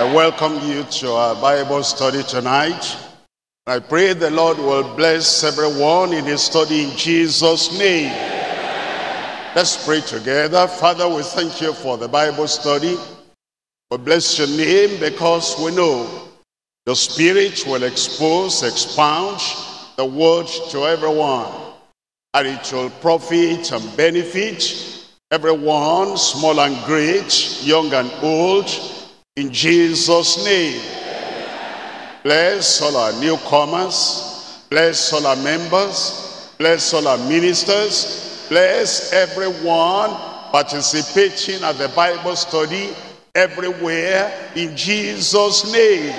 I welcome you to our Bible study tonight. I pray the Lord will bless everyone in his study in Jesus' name. Let's pray together. Father, we thank you for the Bible study. We bless your name because we know the Spirit will expose, expound the word to everyone. And it will profit and benefit everyone, small and great, young and old, in Jesus' name. Bless all our newcomers. Bless all our members. Bless all our ministers. Bless everyone participating at the Bible study everywhere in Jesus' name.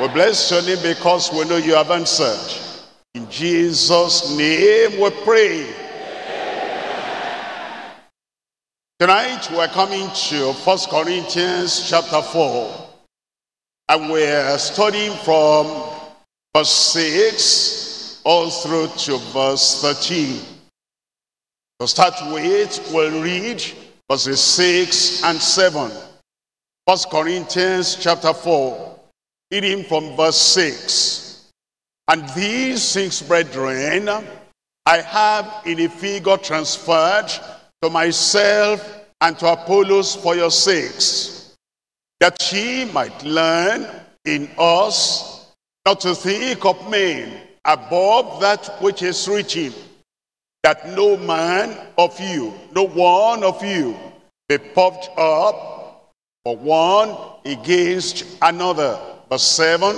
We bless your name because we know you have answered. In Jesus' name we pray. Tonight we're coming to First Corinthians chapter 4. And we're studying from verse 6 all through to verse 13. To start with, we'll read verses 6 and 7. First Corinthians chapter 4, reading from verse 6. And these things, brethren, I have in a figure transferred to myself and to Apollos for your sakes that he might learn in us not to think of men above that which is written, that no man of you, no one of you, be puffed up for one against another. Verse 7,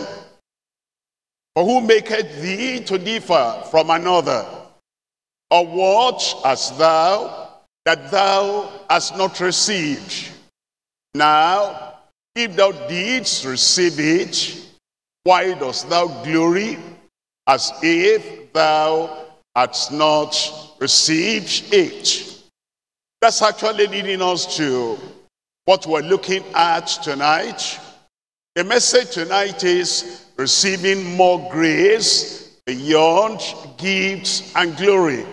For who maketh thee to differ from another? Or what hast thou that thou hast not received? Now if thou didst receive it, why dost thou glory as if thou hadst not received it? That's actually leading us to what we're looking at tonight. The message tonight is receiving more grace beyond gifts and glory.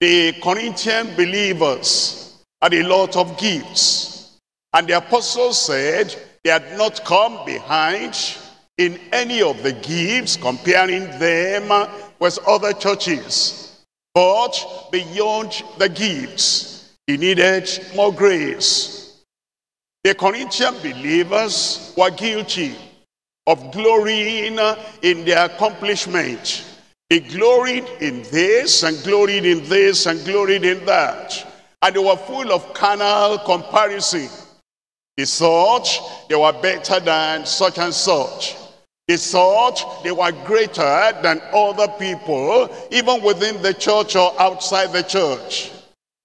The Corinthian believers had a lot of gifts and the apostles said they had not come behind in any of the gifts, comparing them with other churches. But beyond the gifts, he needed more grace. The Corinthian believers were guilty of glorying in their accomplishment. They gloried in this and gloried in this and gloried in that. And they were full of carnal comparison. They thought they were better than such and such. They thought they were greater than other people, even within the church or outside the church.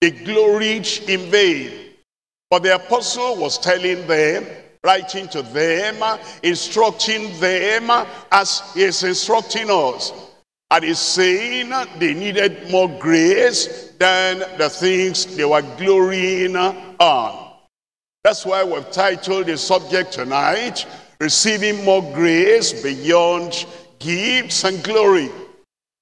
They gloried in vain. But the apostle was telling them, writing to them, instructing them as he is instructing us. And he's saying they needed more grace than the things they were glorying on. That's why we've titled the subject tonight, Receiving More Grace Beyond Gifts and Glory.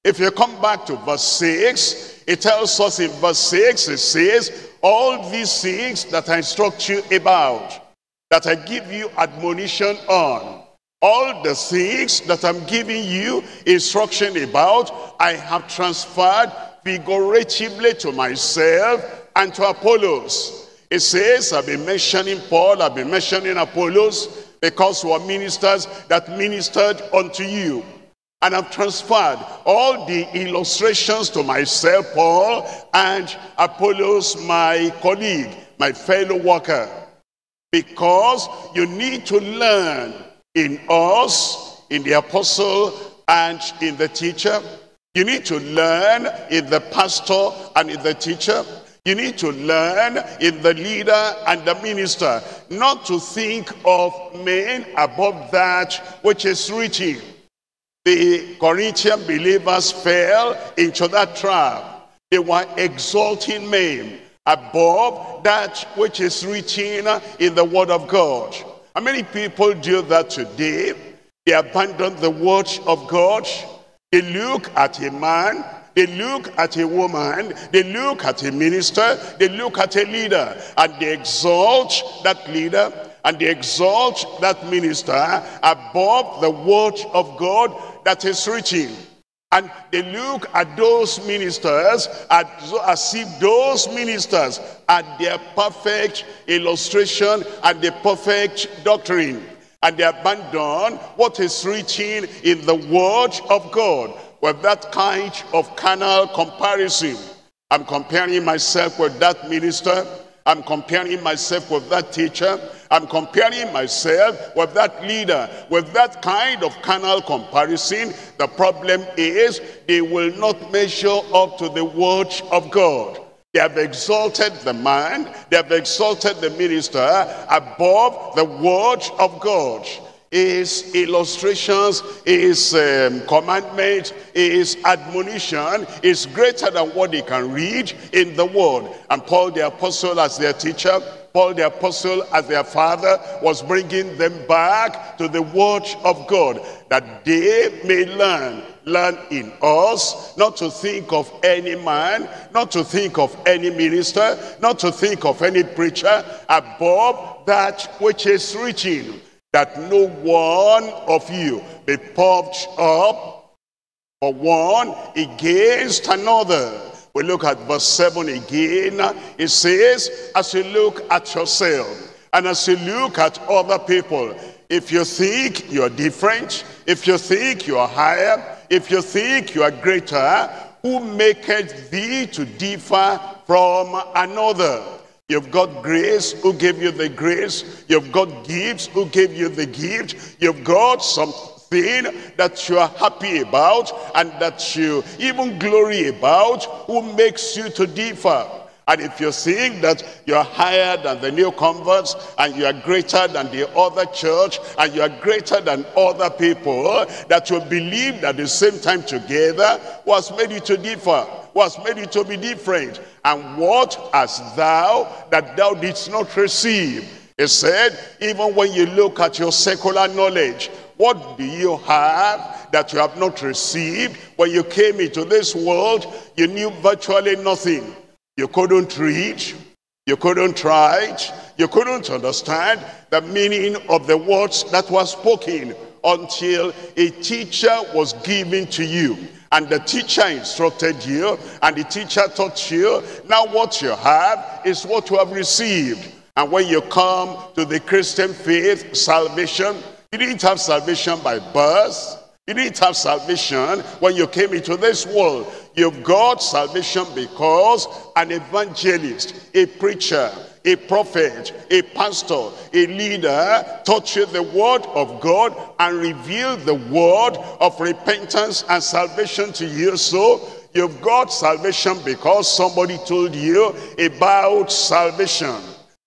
If you come back to verse 6, it tells us in verse 6, it says, All these things that I instruct you about, that I give you admonition on, all the things that I'm giving you instruction about, I have transferred figuratively to myself and to Apollos it says, I've been mentioning Paul, I've been mentioning Apollos, because we are ministers that ministered unto you. And I've transferred all the illustrations to myself, Paul, and Apollos, my colleague, my fellow worker. Because you need to learn in us, in the apostle, and in the teacher. You need to learn in the pastor and in the teacher. You need to learn in the leader and the minister not to think of men above that which is written. The Corinthian believers fell into that trap. They were exalting men above that which is written in the word of God. How many people do that today? They abandon the word of God. They look at a man they look at a woman, they look at a minister, they look at a leader, and they exalt that leader, and they exalt that minister above the word of God that is reaching. And they look at those ministers as, if those ministers are their perfect illustration and the perfect doctrine. And they abandon what is written in the word of God with that kind of carnal comparison. I'm comparing myself with that minister. I'm comparing myself with that teacher. I'm comparing myself with that leader. With that kind of carnal comparison, the problem is they will not measure up to the word of God. They have exalted the man, they have exalted the minister above the word of God his illustrations, his um, commandment, his admonition is greater than what they can read in the word. And Paul the apostle as their teacher, Paul the apostle as their father was bringing them back to the word of God that they may learn learn in us not to think of any man, not to think of any minister, not to think of any preacher above that which is written that no one of you be puffed up for one against another. We look at verse 7 again. It says, as you look at yourself and as you look at other people, if you think you're different, if you think you are higher, if you think you are greater, who maketh thee to differ from another? You've got grace, who gave you the grace. You've got gifts, who gave you the gift. You've got something that you are happy about and that you even glory about, who makes you to differ. And if you think that you're higher than the new converts and you are greater than the other church and you are greater than other people that you believe at the same time together was made you to differ was made you to be different. And what hast thou that thou didst not receive? He said, even when you look at your secular knowledge, what do you have that you have not received? When you came into this world, you knew virtually nothing. You couldn't read, you couldn't write, you couldn't understand the meaning of the words that were spoken until a teacher was given to you. And the teacher instructed you and the teacher taught you. Now what you have is what you have received and when you come to the christian faith salvation you didn't have salvation by birth you didn't have salvation when you came into this world you've got salvation because an evangelist a preacher a prophet, a pastor, a leader taught you the word of God and revealed the word of repentance and salvation to you. So you've got salvation because somebody told you about salvation.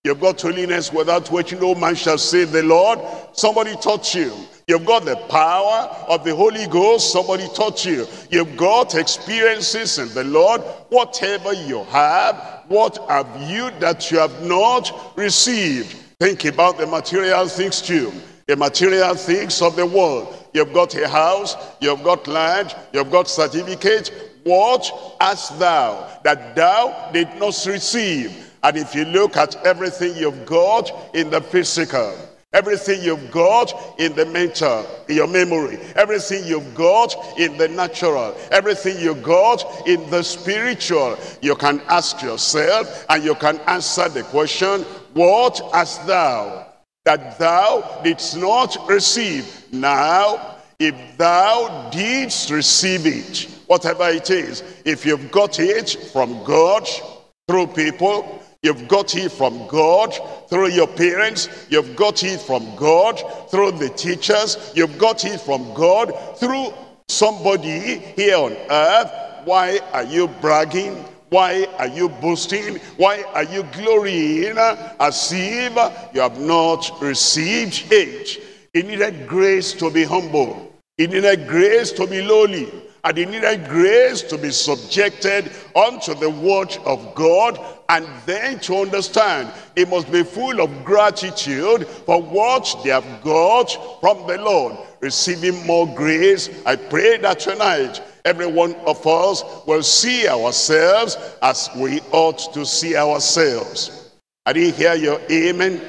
You've got holiness without which no man shall save the Lord. Somebody taught you. You've got the power of the Holy Ghost. Somebody taught you. You've got experiences in the Lord. Whatever you have, what have you that you have not received? Think about the material things too. The material things of the world. You've got a house, you've got land, you've got certificate. What hast thou that thou did not receive? And if you look at everything you've got in the physical, Everything you've got in the mental, in your memory. Everything you've got in the natural. Everything you've got in the spiritual. You can ask yourself and you can answer the question, what hast thou that thou didst not receive? Now, if thou didst receive it, whatever it is, if you've got it from God, through people, You've got it from God through your parents. You've got it from God through the teachers. You've got it from God through somebody here on earth. Why are you bragging? Why are you boasting? Why are you glorying as if you have not received it? It needed grace to be humble. It needed grace to be lowly. And it needed grace to be subjected unto the word of God and then to understand they must be full of gratitude for what they have got from the Lord. Receiving more grace I pray that tonight every one of us will see ourselves as we ought to see ourselves. I didn't hear your amen.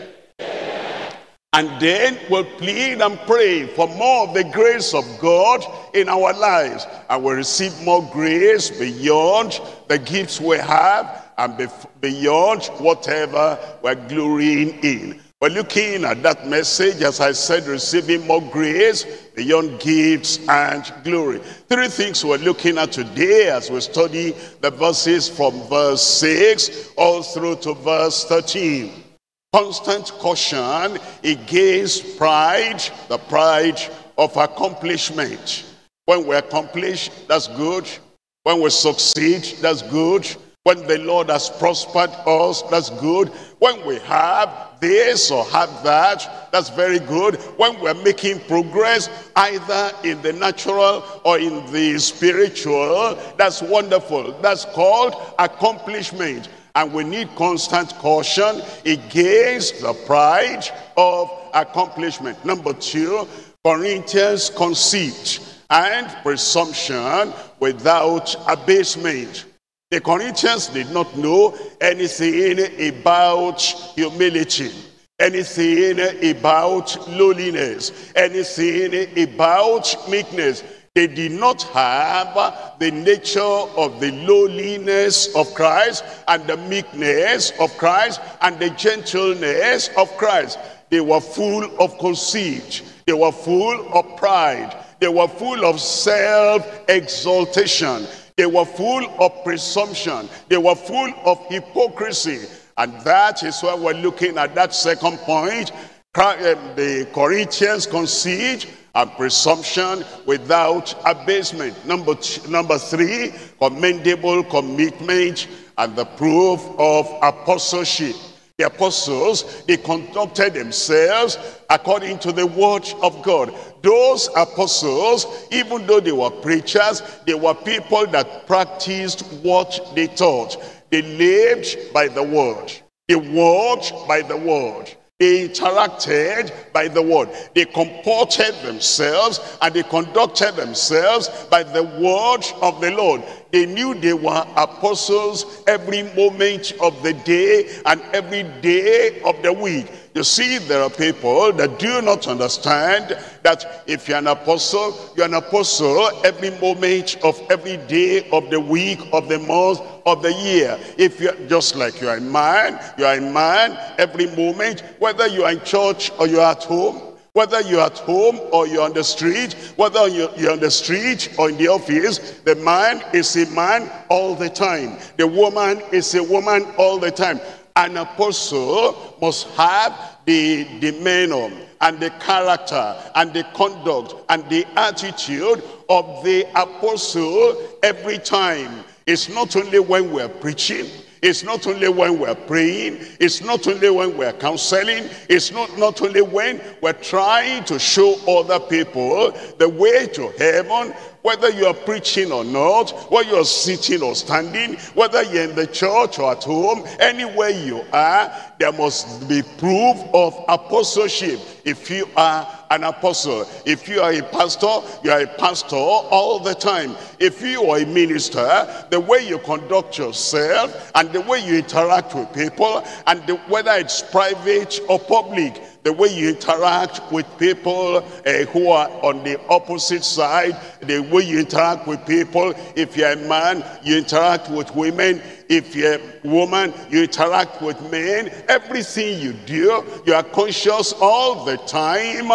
And then we'll plead and pray for more of the grace of God in our lives. And we'll receive more grace beyond the gifts we have and beyond whatever we're glorying in. We're looking at that message, as I said, receiving more grace beyond gifts and glory. Three things we're looking at today as we study the verses from verse 6 all through to verse 13. Constant caution against pride, the pride of accomplishment. When we accomplish, that's good. When we succeed, that's good. When the Lord has prospered us, that's good. When we have this or have that, that's very good. When we're making progress, either in the natural or in the spiritual, that's wonderful. That's called accomplishment. And we need constant caution against the pride of accomplishment. Number two, Corinthians conceit and presumption without abasement. The Corinthians did not know anything about humility, anything about lowliness, anything about meekness. They did not have the nature of the lowliness of Christ and the meekness of Christ and the gentleness of Christ. They were full of conceit. They were full of pride. They were full of self-exaltation. They were full of presumption. They were full of hypocrisy. And that is why we're looking at that second point. Um, the Corinthians concede and presumption without abasement. Number, two, number three, commendable commitment and the proof of apostleship. The apostles, they conducted themselves according to the word of God. Those apostles, even though they were preachers, they were people that practiced what they taught. They lived by the word. They walked by the word. They interacted by the word. They comported themselves and they conducted themselves by the word of the Lord. They knew they were apostles every moment of the day and every day of the week. You see, there are people that do not understand that if you're an apostle, you're an apostle every moment of every day of the week, of the month, of the year. If you're just like you're a man, you're a man every moment, whether you're in church or you're at home, whether you're at home or you're on the street, whether you're on the street or in the office, the man is a man all the time. The woman is a woman all the time. An apostle must have the demeanor and the character and the conduct and the attitude of the apostle every time. It's not only when we're preaching, it's not only when we're praying, it's not only when we're counseling, it's not, not only when we're trying to show other people the way to heaven, whether you are preaching or not, whether you're sitting or standing, whether you're in the church or at home, anywhere you are, there must be proof of apostleship. If you are an apostle, if you are a pastor, you are a pastor all the time. If you are a minister, the way you conduct yourself and the way you interact with people and the, whether it's private or public, the way you interact with people uh, who are on the opposite side, the way you interact with people. If you're a man, you interact with women. If you're a woman, you interact with men. Everything you do, you are conscious all the time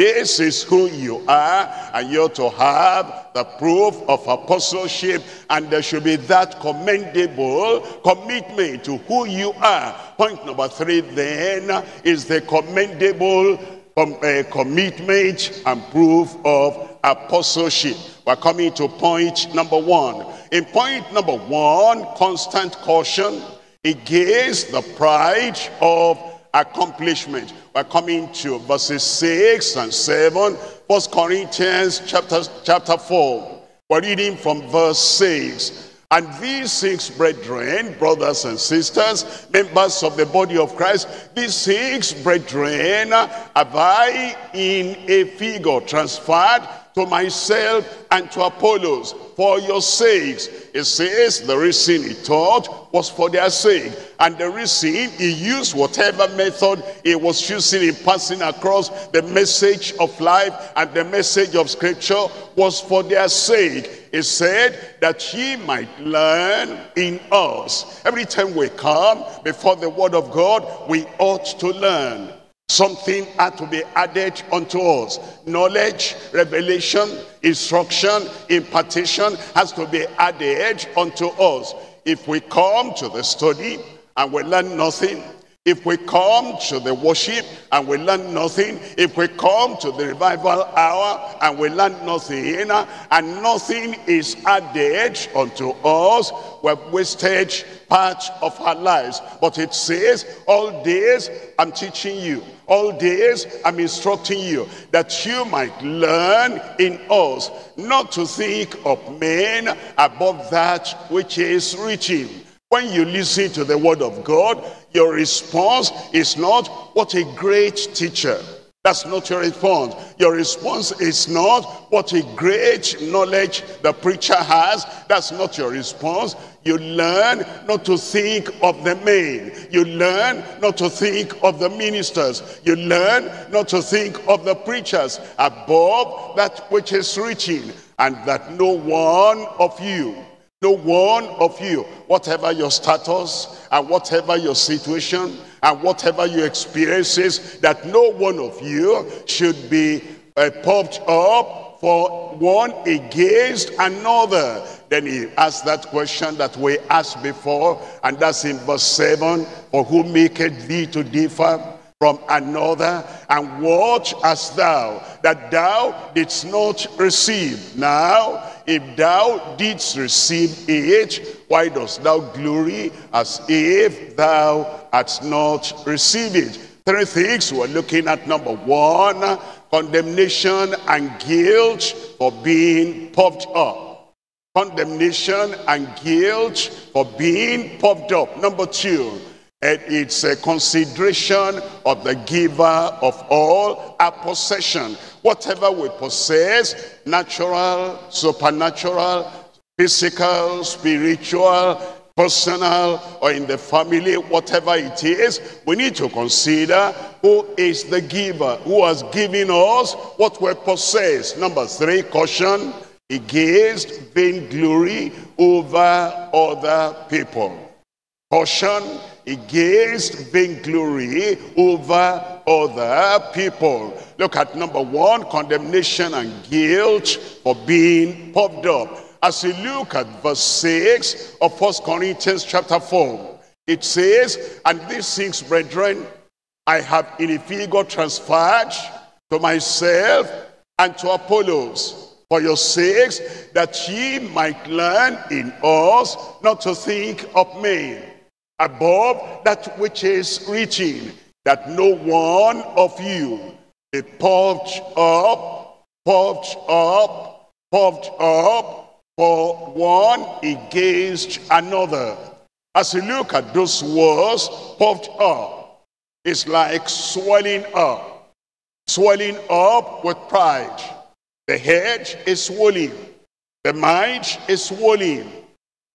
this is who you are, and you're to have the proof of apostleship, and there should be that commendable commitment to who you are. Point number three then is the commendable com uh, commitment and proof of apostleship. We're coming to point number one. In point number one, constant caution against the pride of accomplishment. We're coming to verses 6 and 7. First Corinthians chapter, chapter 4. We're reading from verse 6. And these six brethren, brothers and sisters, members of the body of Christ, these six brethren have I in a figure transferred to myself and to Apollos for your sakes. It says the reason he taught was for their sake. And the reason he used whatever method he was using in passing across the message of life and the message of scripture was for their sake. He said that he might learn in us. Every time we come before the word of God, we ought to learn. Something had to be added unto us. Knowledge, revelation, instruction, impartation has to be added unto us. If we come to the study and we learn nothing, if we come to the worship and we learn nothing, if we come to the revival hour and we learn nothing, and nothing is added unto us, we've wasted part of our lives. But it says, all days I'm teaching you, all days I'm instructing you, that you might learn in us, not to think of men above that which is reaching when you listen to the word of God, your response is not, what a great teacher. That's not your response. Your response is not, what a great knowledge the preacher has. That's not your response. You learn not to think of the men. You learn not to think of the ministers. You learn not to think of the preachers above that which is reaching and that no one of you no one of you, whatever your status and whatever your situation and whatever your experiences, that no one of you should be uh, popped up for one against another. Then he asked that question that we asked before, and that's in verse 7, For who maketh thee to differ from another, and what hast thou that thou didst not receive? Now if thou didst receive it, why dost thou glory as if thou hadst not received it? Three things we're looking at. Number one, condemnation and guilt for being puffed up. Condemnation and guilt for being puffed up. Number two, and it's a consideration of the giver of all our possession. Whatever we possess, natural, supernatural, physical, spiritual, personal, or in the family, whatever it is, we need to consider who is the giver, who has given us what we possess. Number three, caution against vainglory over other people. Caution against vainglory over other people. Look at number one, condemnation and guilt for being puffed up. As you look at verse 6 of First Corinthians chapter 4, it says, And these things, brethren, I have in a figure transferred to myself and to Apollos for your sakes, that ye might learn in us not to think of men above that which is reaching, that no one of you be puffed up, puffed up, puffed up for one against another. As you look at those words, puffed up, it's like swelling up, swelling up with pride. The head is swelling, the mind is swelling,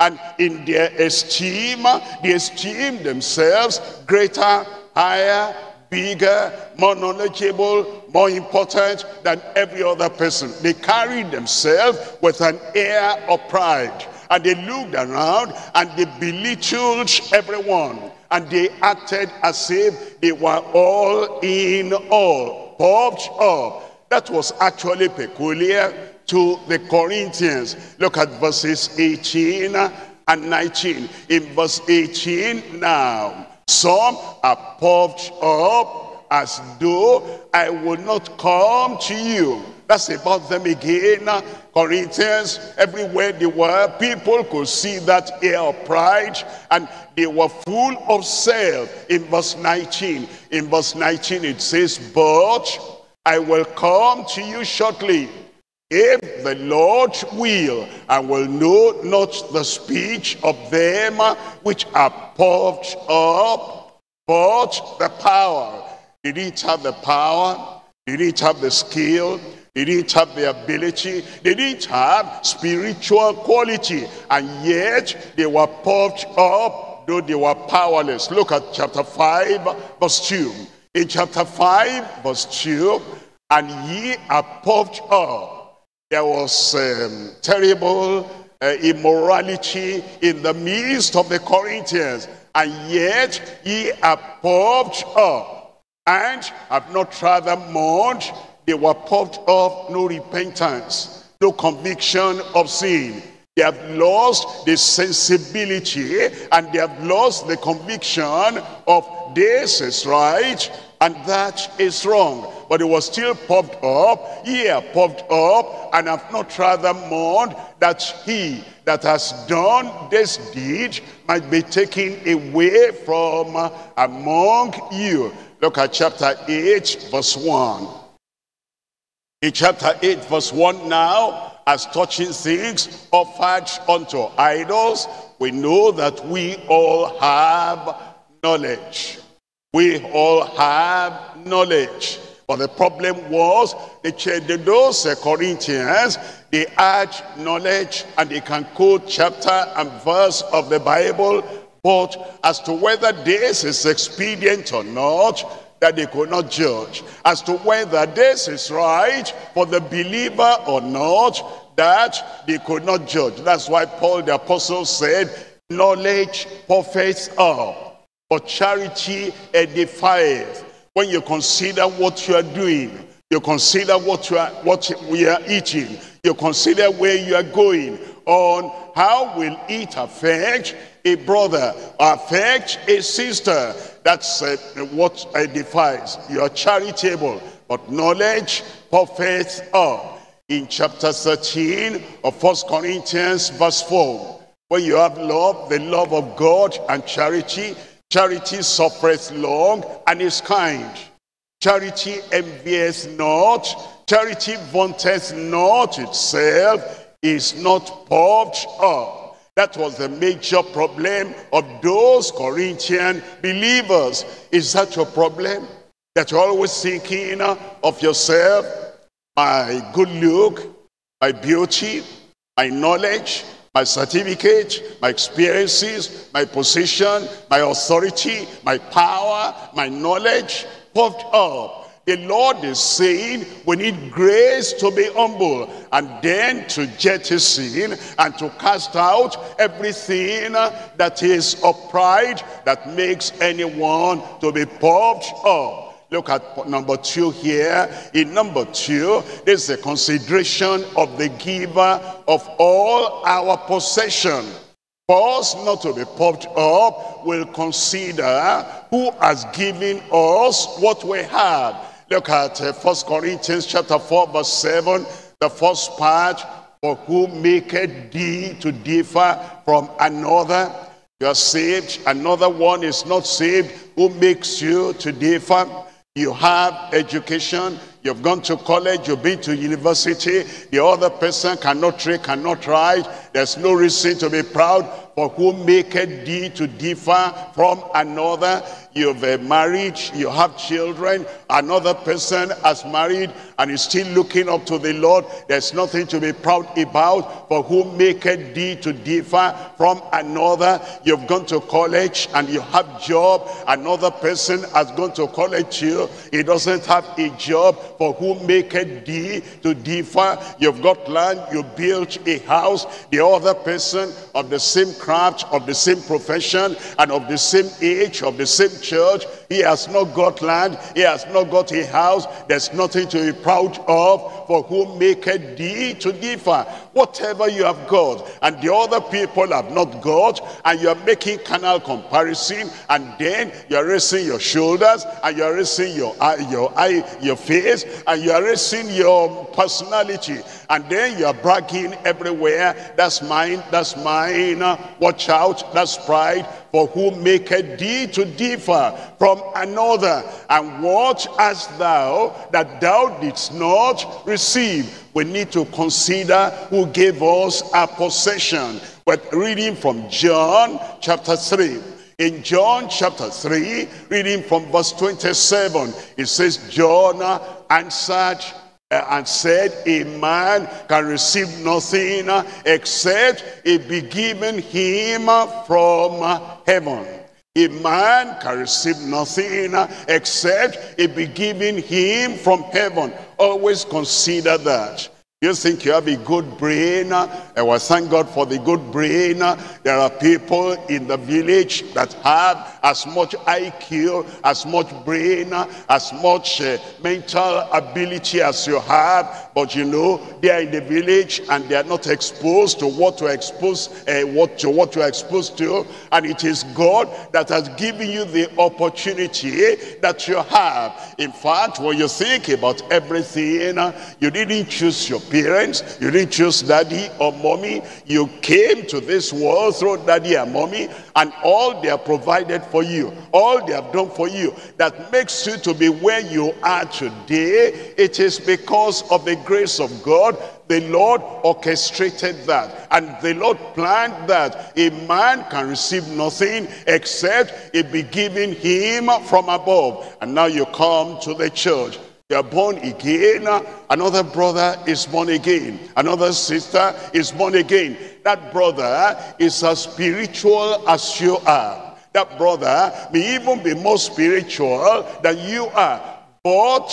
and in their esteem, they esteem themselves greater, higher, bigger, more knowledgeable, more important than every other person. They carried themselves with an air of pride. And they looked around and they belittled everyone. And they acted as if they were all in all, puffed up. That was actually peculiar to the Corinthians. Look at verses 18 and 19. In verse 18 now, some are puffed up as though I would not come to you. That's about them again. Corinthians, everywhere they were, people could see that air of pride and they were full of self. In verse 19, in verse 19 it says, But I will come to you shortly if the Lord will, I will know not the speech of them which are puffed up, but the power. Did it have the power? Did it have the skill? They didn't have the ability. They didn't have spiritual quality. And yet they were puffed up, though they were powerless. Look at chapter 5, verse 2. In chapter 5, verse 2, and ye are puffed up. There was um, terrible uh, immorality in the midst of the Corinthians. And yet ye are puffed up and have not rather mourned they were puffed up, no repentance, no conviction of sin. They have lost the sensibility and they have lost the conviction of this is right and that is wrong. But it was still puffed up, yeah, puffed up, and I've not rather mourned that he that has done this deed might be taken away from uh, among you. Look at chapter 8, verse 1. In chapter 8 verse 1 now, as touching things offered unto idols, we know that we all have knowledge. We all have knowledge. But the problem was, the, those Corinthians, they had knowledge and they can quote chapter and verse of the Bible, but as to whether this is expedient or not, that they could not judge. As to whether this is right for the believer or not that they could not judge. That's why paul the apostle said knowledge puffeth up but charity edifies. when you consider what you are doing you consider what you are what we are eating you consider where you are going on how will it affect a brother affect a sister that's uh, what edifies. You are charitable, but knowledge puffeth up. In chapter 13 of First Corinthians verse 4, when you have love, the love of God and charity, charity suffereth long and is kind. Charity envieth not, charity vaunteth not itself, is not puffed up that was the major problem of those Corinthian believers. Is that your problem? That you're always thinking of yourself, my good look, my beauty, my knowledge, my certificate, my experiences, my position, my authority, my power, my knowledge, puffed up the Lord is saying we need grace to be humble and then to jettison and to cast out everything that is of pride that makes anyone to be puffed up. Look at number two here. In number two, there's a consideration of the giver of all our possession. For us not to be puffed up, we'll consider who has given us what we have. Look at uh, 1 Corinthians chapter 4 verse 7. The first part, for who maketh thee to differ from another. You are saved, another one is not saved. Who makes you to differ? You have education, you've gone to college, you've been to university. The other person cannot read, cannot write. There's no reason to be proud. For who maketh thee to differ from another? You've uh, married, you have children, another person has married and is still looking up to the Lord. There's nothing to be proud about. For who maketh thee to differ from another? You've gone to college and you have job. Another person has gone to college too. He doesn't have a job. For who maketh thee to differ? You've got land, you built a house. The other person of the same craft, of the same profession, and of the same age, of the same church. He has not got land. He has not got a house. There's nothing to be proud of. For who maketh thee to differ? Whatever you have got and the other people have not got and you're making canal comparison and then you're raising your shoulders and you're raising your eye, your eye, your face and you're raising your personality and then you're bragging everywhere. That's mine, that's mine. Uh, watch out, that's pride. For who make a thee to differ from another? And what hast thou that thou didst not receive? We need to consider who gave us our possession. We're reading from John chapter 3. In John chapter 3, reading from verse 27, it says, John answered uh, and said a man can receive nothing except it be given him from heaven. A man can receive nothing except it be given him from heaven. Always consider that. You think you have a good brain? I will thank God for the good brain. There are people in the village that have as much IQ, as much brain, as much uh, mental ability as you have. But you know, they are in the village and they are not exposed to what to expose, uh, what to what you are exposed to. And it is God that has given you the opportunity that you have. In fact, when you think about everything, you didn't choose your parents. You didn't choose daddy or mommy. You came to this world through daddy and mommy and all they have provided for you, all they have done for you that makes you to be where you are today, it is because of the grace of God the Lord orchestrated that and the Lord planned that a man can receive nothing except it be given him from above and now you come to the church you are born again. Another brother is born again. Another sister is born again. That brother is as spiritual as you are. That brother may even be more spiritual than you are. But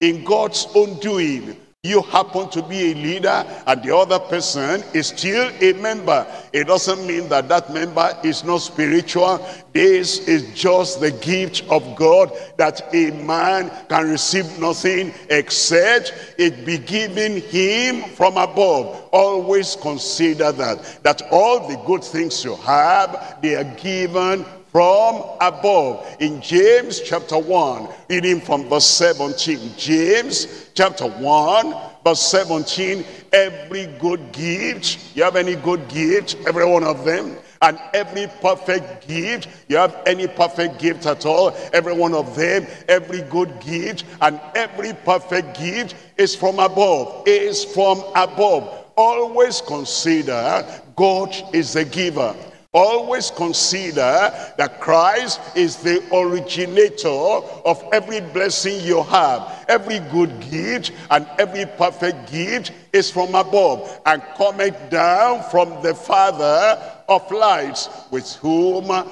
in God's own doing, you happen to be a leader and the other person is still a member. It doesn't mean that that member is not spiritual. This is just the gift of God that a man can receive nothing except it be given him from above. Always consider that, that all the good things you have, they are given from above. In James chapter 1, reading from verse 17. James chapter 1, verse 17. Every good gift, you have any good gift, every one of them, and every perfect gift, you have any perfect gift at all, every one of them, every good gift, and every perfect gift is from above, is from above. Always consider God is the giver. Always consider that Christ is the originator of every blessing you have. Every good gift and every perfect gift is from above and cometh down from the Father of lights, with whom, uh,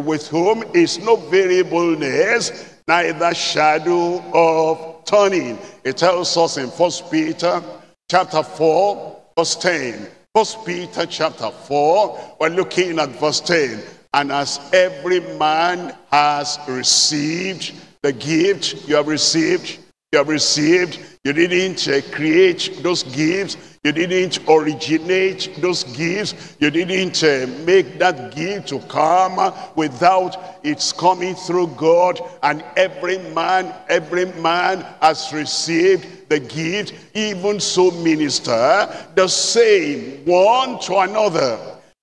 with whom is no variableness, neither shadow of turning. It tells us in First Peter chapter 4, verse 10. First Peter chapter 4, we're looking at verse 10. And as every man has received the gift you have received, you have received, you didn't uh, create those gifts, you didn't originate those gifts. You didn't uh, make that gift to come without its coming through God. And every man, every man has received the gift. Even so minister the same one to another.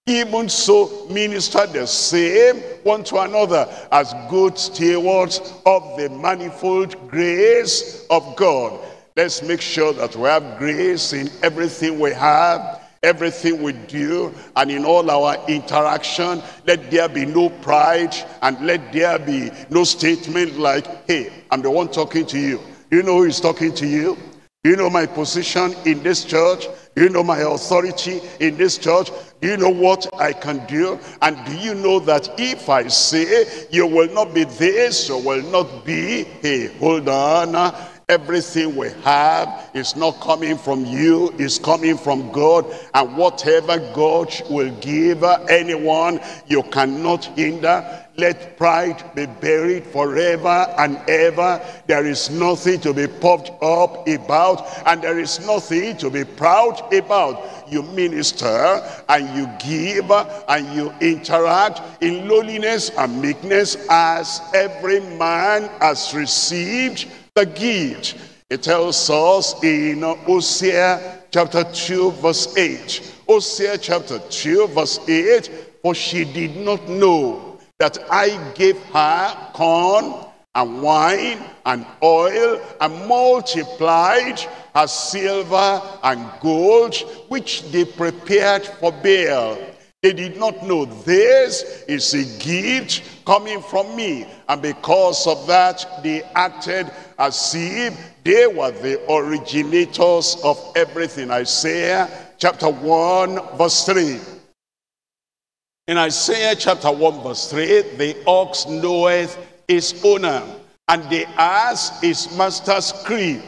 Even so minister the same one to another as good stewards of the manifold grace of God. Let's make sure that we have grace in everything we have, everything we do, and in all our interaction. Let there be no pride, and let there be no statement like, hey, I'm the one talking to you. You know who is talking to you? You know my position in this church? You know my authority in this church? Do you know what I can do? And do you know that if I say you will not be this, you will not be, hey, hold on, Everything we have is not coming from you, it's coming from God. And whatever God will give anyone, you cannot hinder. Let pride be buried forever and ever. There is nothing to be puffed up about, and there is nothing to be proud about. You minister and you give and you interact in lowliness and meekness as every man has received the gift. It tells us in Hosea chapter 2 verse 8. Hosea chapter 2 verse 8. For she did not know that I gave her corn and wine and oil and multiplied her silver and gold which they prepared for Baal. They did not know this is a gift coming from me. And because of that, they acted as if they were the originators of everything. Isaiah chapter 1 verse 3. In Isaiah chapter 1 verse 3, the ox knoweth his owner, and the ass his master's crib.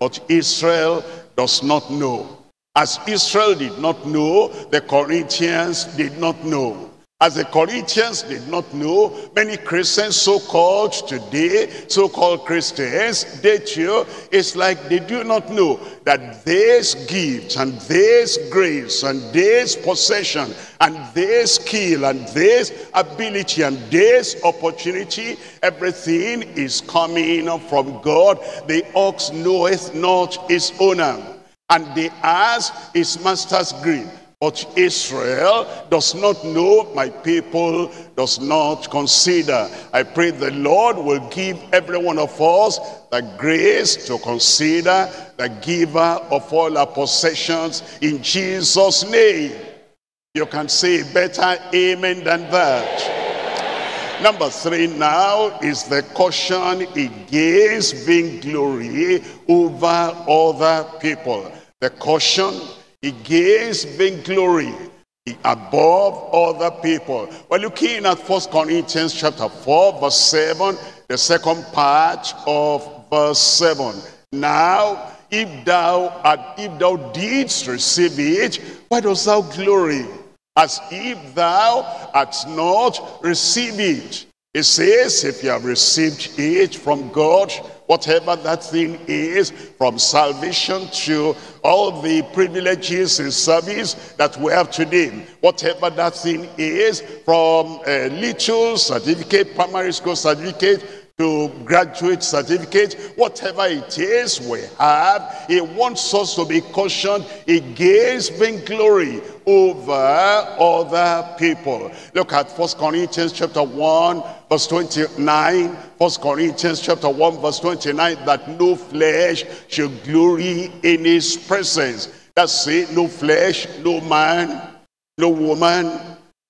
But Israel does not know. As Israel did not know, the Corinthians did not know. As the Corinthians did not know, many Christians, so-called today, so-called Christians, they too, it's like they do not know that this gift and this grace and this possession and this skill and this ability and this opportunity, everything is coming from God. The ox knoweth not his owner, and the ass his master's green. But Israel does not know, my people does not consider. I pray the Lord will give every one of us the grace to consider the giver of all our possessions in Jesus' name. You can say better amen than that. Number three now is the caution against being vainglory over other people. The caution against vainglory above other people. We're looking at First Corinthians chapter 4 verse 7, the second part of verse 7. Now, if thou, if thou didst receive it, why dost thou glory? As if thou hadst not received it. It says, if you have received it from God, whatever that thing is, from salvation to all the privileges and service that we have today, whatever that thing is, from a little certificate, primary school certificate, to graduate certificate, whatever it is we have, he wants us to be cautioned against vainglory over other people. Look at First Corinthians chapter 1, verse 29. First Corinthians chapter 1, verse 29, that no flesh should glory in his presence. That's it, no flesh, no man, no woman,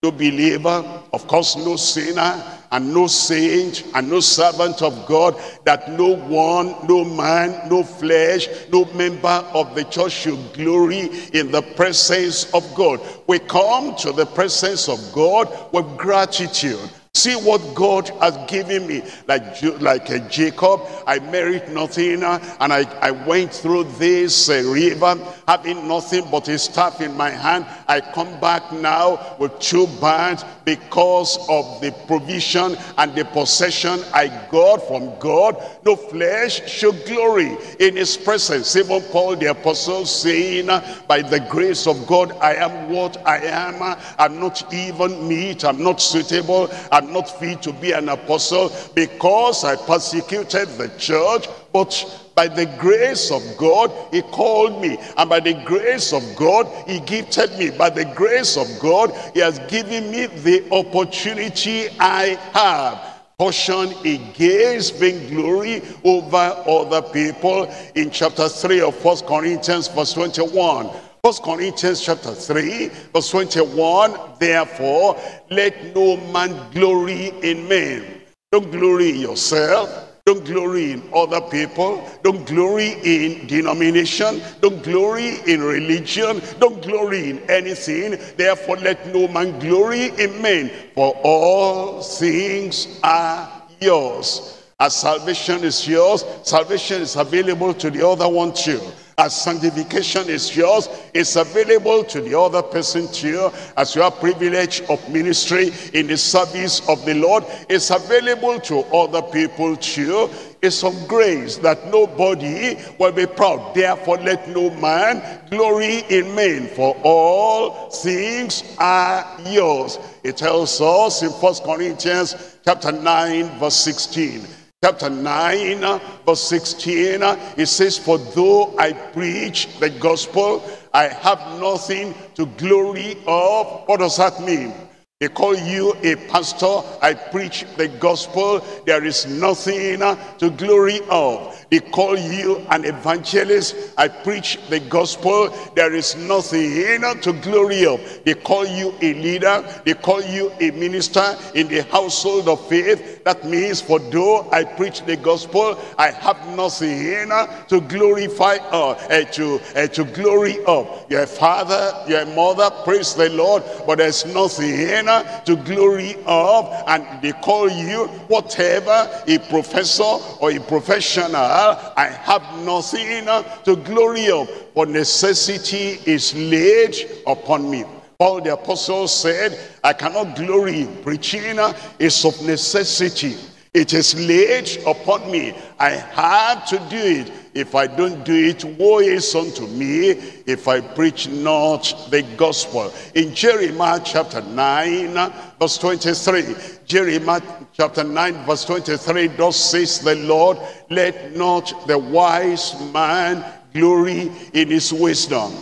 no believer, of course no sinner, and no saint, and no servant of God, that no one, no man, no flesh, no member of the church should glory in the presence of God. We come to the presence of God with gratitude See what God has given me. Like, like uh, Jacob, I married nothing uh, and I, I went through this uh, river having nothing but a staff in my hand. I come back now with two bands because of the provision and the possession I got from God. No flesh should glory in his presence. Even Paul the apostle saying, by the grace of God, I am what I am. I'm not even meet. I'm not suitable. I'm not fit to be an apostle because I persecuted the church, but by the grace of God, he called me. And by the grace of God, he gifted me. By the grace of God, he has given me the opportunity I have portion against vainglory over other people in chapter 3 of First Corinthians verse 21 First Corinthians chapter 3, verse 21, therefore, let no man glory in men. Don't glory in yourself. Don't glory in other people. Don't glory in denomination. Don't glory in religion. Don't glory in anything. Therefore, let no man glory in men. For all things are yours. As salvation is yours, salvation is available to the other one too. As sanctification is yours, it's available to the other person too. As your privilege of ministry in the service of the Lord, it's available to other people too. It's of grace that nobody will be proud. Therefore, let no man glory in men, for all things are yours. It tells us in First Corinthians chapter 9, verse 16 chapter 9 verse 16 it says for though i preach the gospel i have nothing to glory of what does that mean they call you a pastor. I preach the gospel. There is nothing to glory of. They call you an evangelist. I preach the gospel. There is nothing here to glory of. They call you a leader. They call you a minister in the household of faith. That means for though I preach the gospel, I have nothing here to glorify uh, uh, to, uh, to glory of. Your father, your mother, praise the Lord, but there's nothing here to glory of. And they call you whatever, a professor or a professional. I have nothing to glory of. For necessity is laid upon me. Paul the apostle said, I cannot glory in preaching, uh, is of necessity. It is laid upon me. I have to do it. If I don't do it, woe is unto me if I preach not the gospel. In Jeremiah chapter 9, verse 23, Jeremiah chapter 9, verse 23, thus says the Lord, let not the wise man glory in his wisdom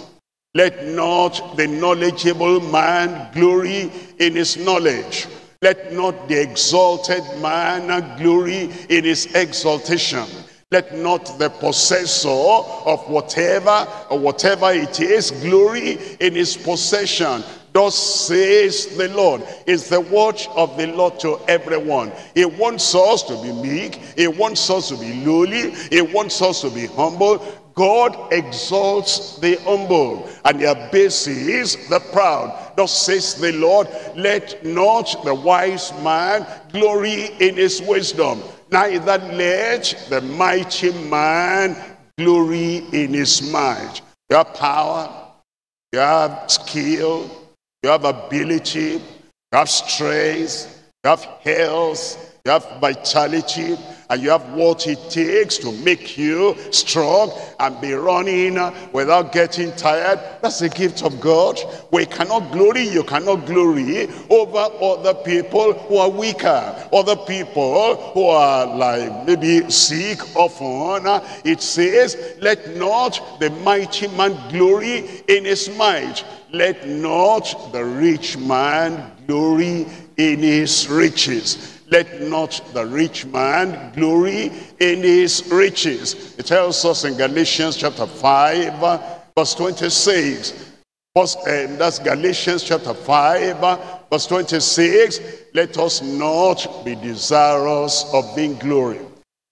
let not the knowledgeable man glory in his knowledge. Let not the exalted man glory in his exaltation. Let not the possessor of whatever or whatever it is glory in his possession. Thus says the Lord. It's the watch of the Lord to everyone. He wants us to be meek. He wants us to be lowly. He wants us to be humble. God exalts the humble and he abases the proud. Thus says the Lord, let not the wise man glory in his wisdom, neither let the mighty man glory in his might. You have power, you have skill, you have ability, you have strength, you have health, you have vitality, and you have what it takes to make you strong and be running without getting tired. That's the gift of God. We cannot glory, you cannot glory over other people who are weaker, other people who are like maybe sick often. It says, let not the mighty man glory in his might. Let not the rich man glory in his riches. Let not the rich man glory in his riches. It tells us in Galatians chapter 5, verse 26. First, and that's Galatians chapter 5, verse 26. Let us not be desirous of vainglory.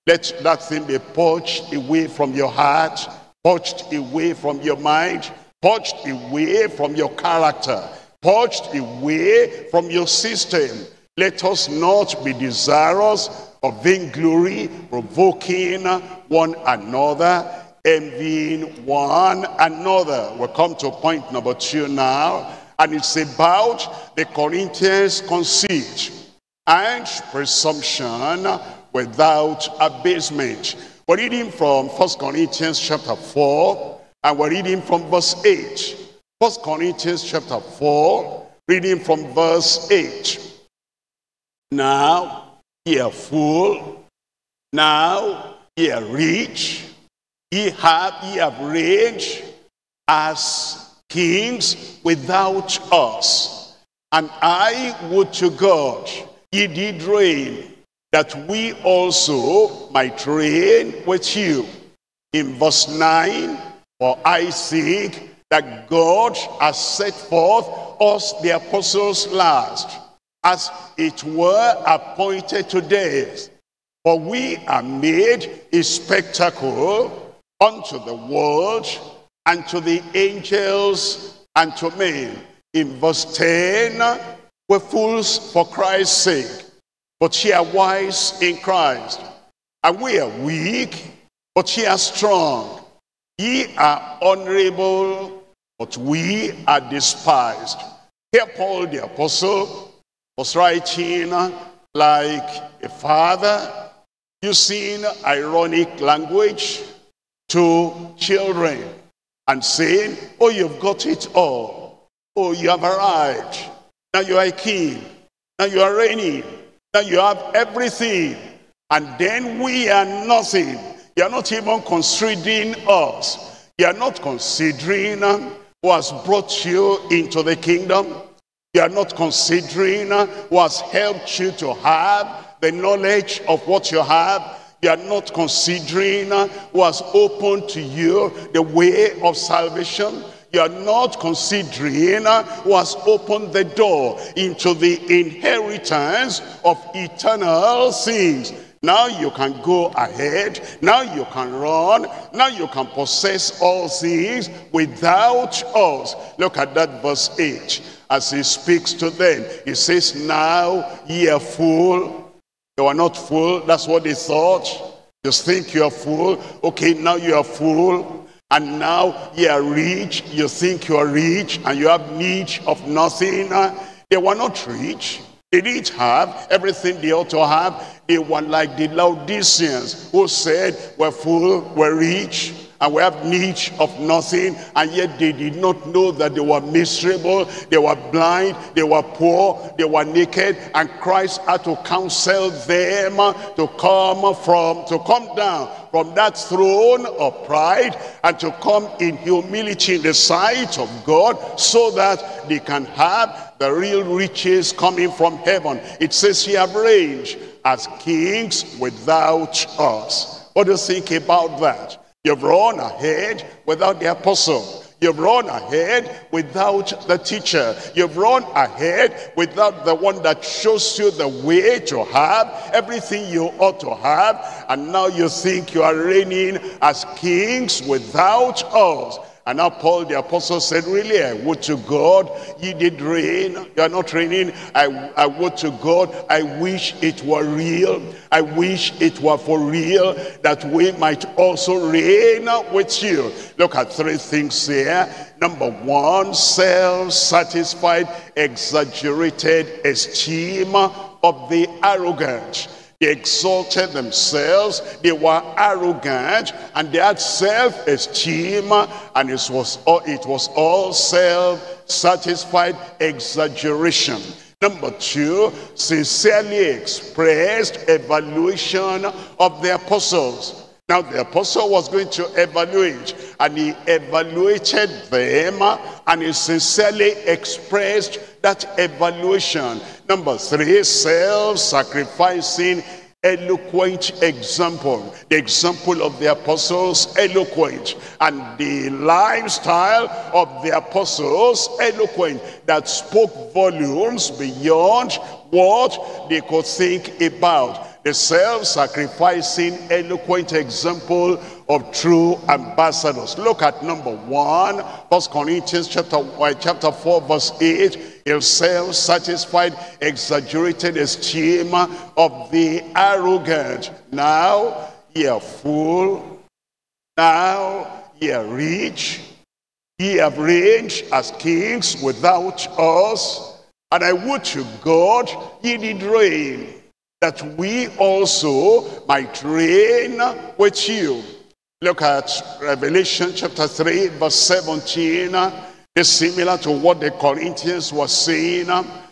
Let that thing be purged away from your heart, purged away from your mind, purged away from your character, purged away from your system let us not be desirous of vainglory, provoking one another, envying one another. We'll come to point number two now, and it's about the Corinthians' conceit and presumption without abasement. We're reading from First Corinthians chapter 4, and we're reading from verse 8. First Corinthians chapter 4, reading from verse 8. Now ye are full. Now ye are rich. Ye have, ye have reigned as kings without us. And I would to God, ye did reign, that we also might reign with you. In verse 9, for I think that God has set forth us the apostles last as it were appointed to death. For we are made a spectacle unto the world and to the angels and to men. In verse 10, we're fools for Christ's sake, but ye are wise in Christ. And we are weak, but ye are strong. Ye are honorable, but we are despised. Here Paul the apostle was writing like a father using ironic language to children and saying, oh, you've got it all. Oh, you have arrived. Now you are a king. Now you are reigning. Now you have everything. And then we are nothing. You are not even considering us. You are not considering um, who has brought you into the kingdom. You are not considering who has helped you to have the knowledge of what you have. You are not considering who has opened to you the way of salvation. You are not considering who has opened the door into the inheritance of eternal things. Now you can go ahead. Now you can run. Now you can possess all things without us. Look at that verse 8. As he speaks to them, he says, Now ye are full. You are not full. That's what they thought. You think you are full. Okay, now you are full. And now you are rich. You think you are rich and you have need of nothing. They were not rich. They didn't have everything they ought to have. They were like the Laodiceans who said, we're full, we're rich, and we have need of nothing. And yet they did not know that they were miserable, they were blind, they were poor, they were naked. And Christ had to counsel them to come from, to come down from that throne of pride and to come in humility in the sight of God so that they can have the real riches coming from heaven. It says he have as kings without us. What do you think about that? You've run ahead without the apostle. You've run ahead without the teacher. You've run ahead without the one that shows you the way to have everything you ought to have. And now you think you are reigning as kings without us. And now Paul the apostle said, really, I would to God ye did reign. You are not reigning. I, I would to God, I wish it were real. I wish it were for real that we might also reign with you. Look at three things here. Number one, self-satisfied, exaggerated esteem of the arrogant. They exalted themselves, they were arrogant, and they had self-esteem, and it was all, it was all self-satisfied exaggeration. Number two, sincerely expressed evaluation of the apostles. Now the apostle was going to evaluate and he evaluated them and he sincerely expressed that evaluation. Number three, self-sacrificing eloquent example. The example of the apostles, eloquent. And the lifestyle of the apostles, eloquent. That spoke volumes beyond what they could think about the self-sacrificing, eloquent example of true ambassadors. Look at number one, First Corinthians chapter, uh, chapter 4, verse 8. A self-satisfied, exaggerated esteem of the arrogant. Now ye are full. Now ye are rich. Ye have reigned as kings without us. And I would to God ye did reign that we also might reign with you. Look at Revelation chapter 3 verse 17. It's similar to what the Corinthians were saying.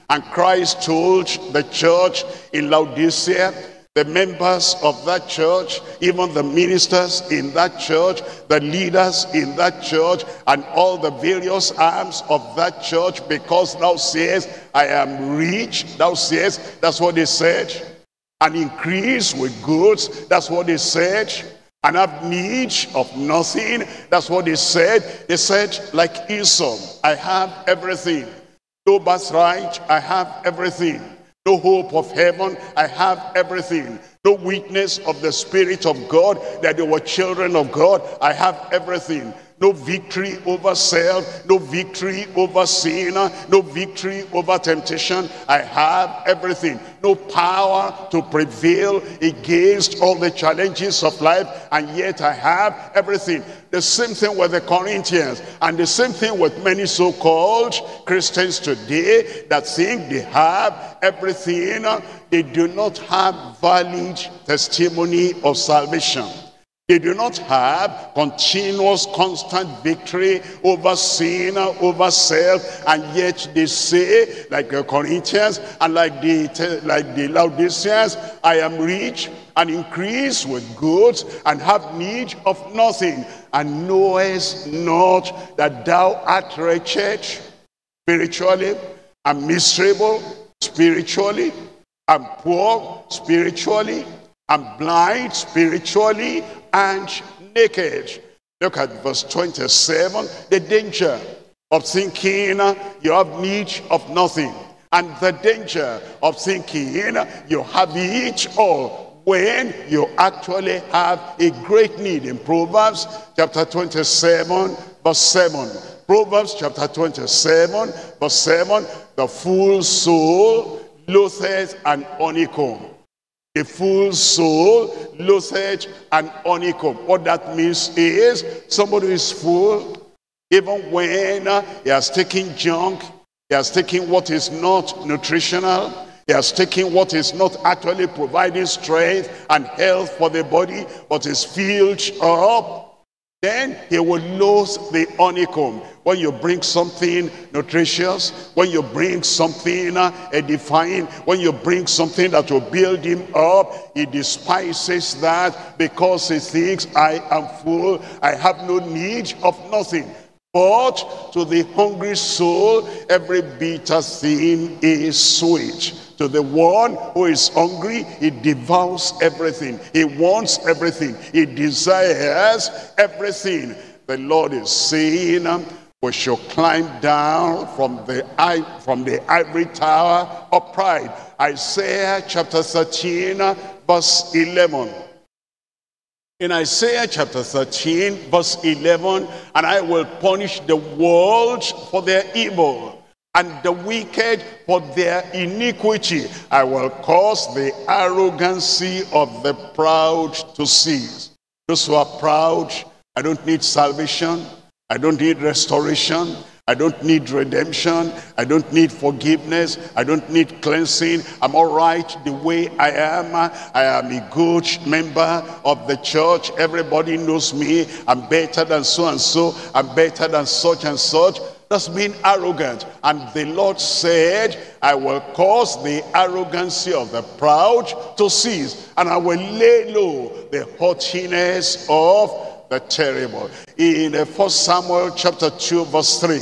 And Christ told the church in Laodicea, the members of that church, even the ministers in that church, the leaders in that church, and all the various arms of that church, because thou sayest, I am rich, thou sayest, that's what they said and increase with goods. That's what they said. And have need of nothing. That's what they said. They said, like Esau, I have everything. No birthright, I have everything. No hope of heaven, I have everything. No witness of the Spirit of God that they were children of God, I have everything no victory over self, no victory over sin, no victory over temptation. I have everything. No power to prevail against all the challenges of life, and yet I have everything. The same thing with the Corinthians, and the same thing with many so-called Christians today that think they have everything. They do not have valid testimony of salvation. They do not have continuous, constant victory over sin, over self, and yet they say, like the Corinthians and like the, like the Laodiceans, I am rich and increase with goods and have need of nothing, and knowest not that thou art wretched spiritually, and miserable spiritually, and poor spiritually, and blind spiritually, and naked. Look at verse 27, the danger of thinking you have need of nothing. And the danger of thinking you have it all when you actually have a great need. In Proverbs chapter 27, verse 7. Proverbs chapter 27, verse 7. The fool soul loatheth an honeycomb. The full soul loatheth an honeycomb. What that means is somebody is full even when uh, he has taken junk, he has taken what is not nutritional, he has taken what is not actually providing strength and health for the body, but is filled up then he will lose the honeycomb. When you bring something nutritious, when you bring something uh, edifying, when you bring something that will build him up, he despises that because he thinks, I am full, I have no need of nothing. But to the hungry soul, every bitter thing is sweet. To the one who is hungry, he devours everything. He wants everything. He desires everything. The Lord is saying, we shall climb down from the, from the ivory tower of pride. Isaiah chapter 13, verse 11. In Isaiah chapter 13, verse 11, and I will punish the world for their evil and the wicked for their iniquity. I will cause the arrogancy of the proud to cease. Those who are proud, I don't need salvation. I don't need restoration. I don't need redemption. I don't need forgiveness. I don't need cleansing. I'm all right the way I am. I am a good member of the church. Everybody knows me. I'm better than so and so. I'm better than such and such. That's being arrogant. And the Lord said, I will cause the arrogancy of the proud to cease. And I will lay low the haughtiness of the terrible. In uh, First Samuel chapter 2 verse 3.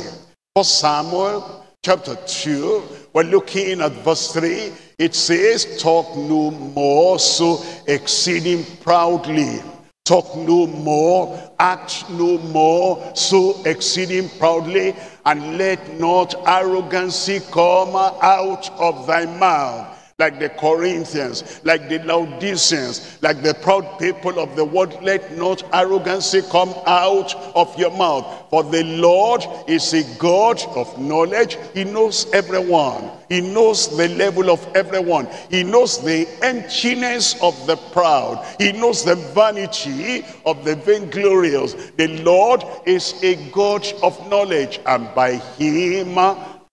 First Samuel chapter 2, we're looking at verse 3. It says, talk no more so exceeding proudly. Talk no more, act no more, so exceeding proudly, and let not arrogancy come out of thy mouth like the Corinthians, like the Laodiceans, like the proud people of the world, let not arrogancy come out of your mouth. For the Lord is a God of knowledge. He knows everyone. He knows the level of everyone. He knows the emptiness of the proud. He knows the vanity of the vainglorious. The Lord is a God of knowledge, and by him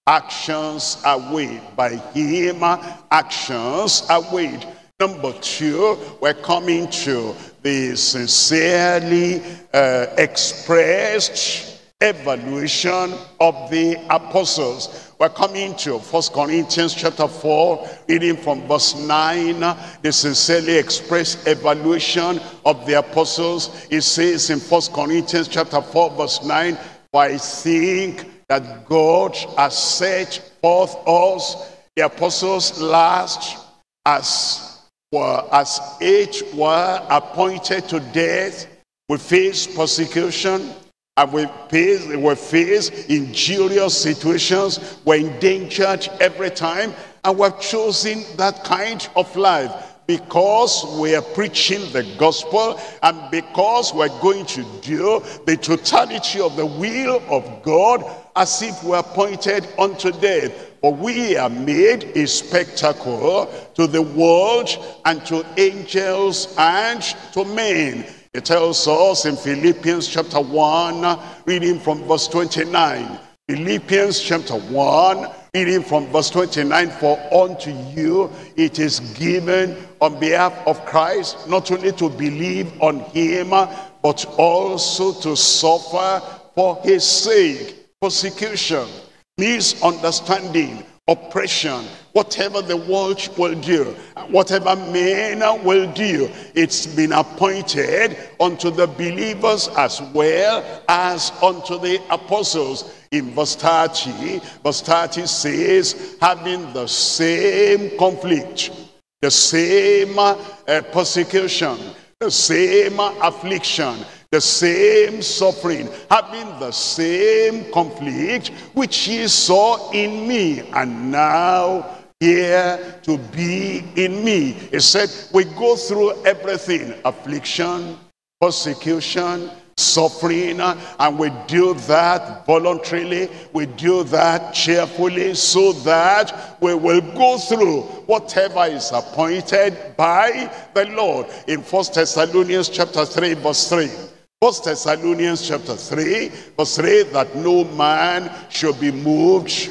Actions are weighed. By him, actions are weighed. Number two, we're coming to the sincerely uh, expressed evaluation of the apostles. We're coming to First Corinthians chapter 4, reading from verse 9, the sincerely expressed evaluation of the apostles. It says in First Corinthians chapter 4, verse 9, For I think that God has set forth us, the apostles last, as were as each were appointed to death. We face persecution and we face, we face injurious situations. We're endangered every time and we've chosen that kind of life because we are preaching the gospel and because we're going to do the totality of the will of God as if we are pointed unto death. For we are made a spectacle to the world and to angels and to men. It tells us in Philippians chapter 1, reading from verse 29. Philippians chapter 1, reading from verse 29. For unto you it is given on behalf of Christ, not only to believe on him, but also to suffer for his sake persecution, misunderstanding, oppression, whatever the world will do, whatever men will do, it's been appointed unto the believers as well as unto the apostles. In verse 30, verse 30 says, having the same conflict, the same uh, persecution, the same affliction, the same suffering, having the same conflict which ye saw in me, and now hear to be in me. He said, we go through everything, affliction, persecution, suffering and we do that voluntarily we do that cheerfully so that we will go through whatever is appointed by the Lord in First Thessalonians chapter 3 verse 3 First Thessalonians chapter 3 verse 3 that no man should be moved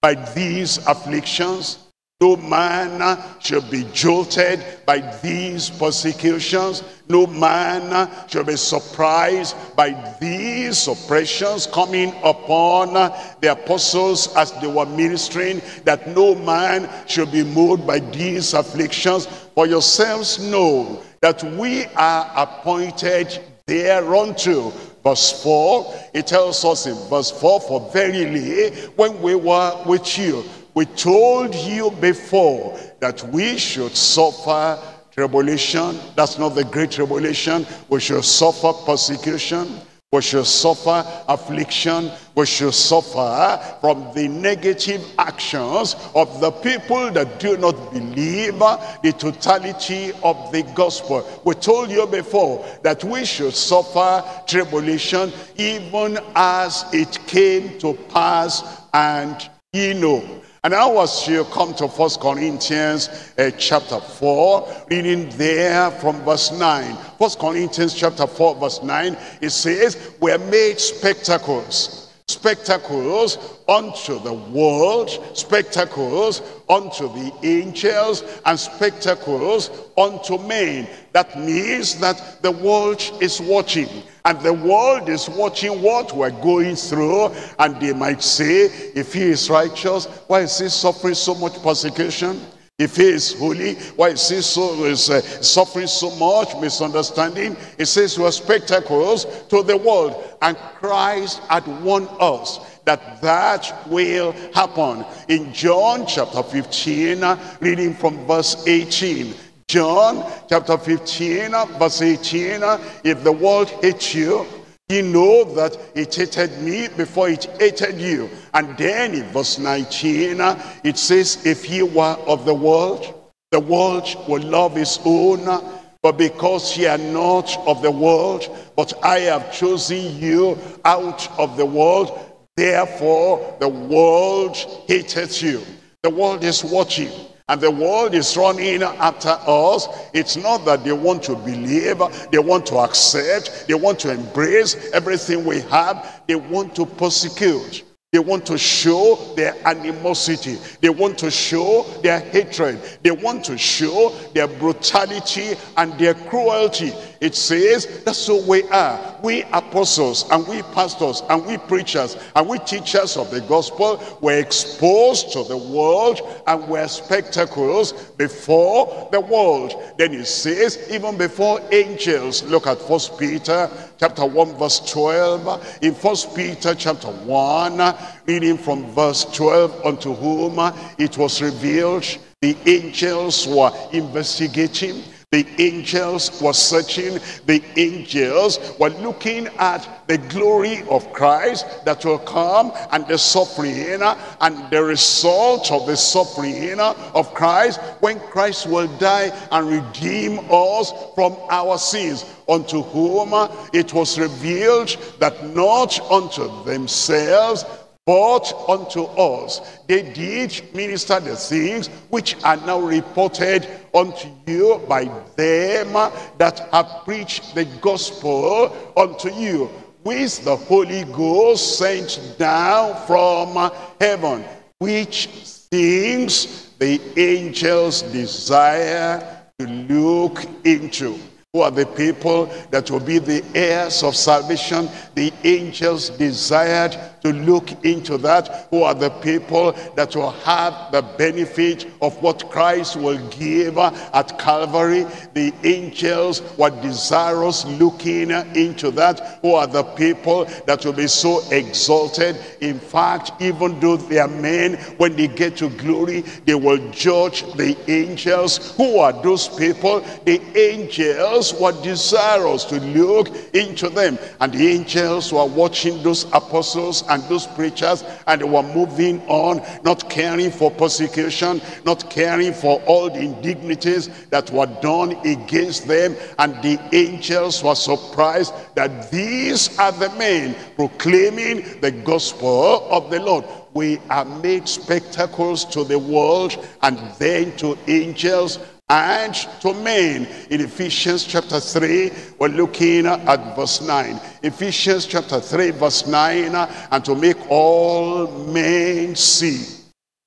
by these afflictions no man shall be jolted by these persecutions. No man shall be surprised by these oppressions coming upon the apostles as they were ministering, that no man shall be moved by these afflictions. For yourselves know that we are appointed thereunto. Verse 4, it tells us in verse 4, For verily, when we were with you, we told you before that we should suffer tribulation. That's not the great tribulation. We should suffer persecution. We should suffer affliction. We should suffer eh, from the negative actions of the people that do not believe eh, the totality of the gospel. We told you before that we should suffer tribulation even as it came to pass and ye know and now was you come to First Corinthians uh, chapter 4, reading there from verse 9. First Corinthians chapter 4 verse 9, it says, we're made spectacles spectacles unto the world, spectacles unto the angels, and spectacles unto men. That means that the world is watching. And the world is watching what we're going through. And they might say, if he is righteous, why is he suffering so much persecution? If he is holy, why is he so, is, uh, suffering so much misunderstanding? It says we are spectacles to the world. And Christ had warned us that that will happen. In John chapter 15, reading from verse 18. John chapter 15, verse 18. If the world hates you, you know that it hated me before it hated you. And then in verse 19, uh, it says, if he were of the world, the world would love his own. But because ye are not of the world, but I have chosen you out of the world, therefore the world hated you. The world is watching. And the world is running after us. It's not that they want to believe, they want to accept, they want to embrace everything we have. They want to persecute. They want to show their animosity. They want to show their hatred. They want to show their brutality and their cruelty. It says that's who we are. We apostles and we pastors and we preachers and we teachers of the gospel were exposed to the world and were spectacles before the world. Then it says even before angels. Look at First Peter chapter 1 verse 12. In First Peter chapter 1 reading from verse 12 unto whom it was revealed the angels were investigating the angels were searching. The angels were looking at the glory of Christ that will come and the suffering and the result of the suffering of Christ when Christ will die and redeem us from our sins unto whom it was revealed that not unto themselves but unto us they did minister the things which are now reported unto you by them that have preached the gospel unto you with the Holy Ghost sent down from heaven, which things the angels desire to look into. Who are the people that will be the heirs of salvation? The angels desired to look into that. Who are the people that will have the benefit of what Christ will give at Calvary? The angels were desirous looking into that. Who are the people that will be so exalted? In fact, even though they are men, when they get to glory, they will judge the angels. Who are those people? The angels were desirous to look into them. And the angels were watching those apostles and those preachers and they were moving on, not caring for persecution, not caring for all the indignities that were done against them. And the angels were surprised that these are the men proclaiming the gospel of the Lord we are made spectacles to the world and then to angels and to men. In Ephesians chapter 3, we're looking at verse 9. Ephesians chapter 3, verse 9, and to make all men see.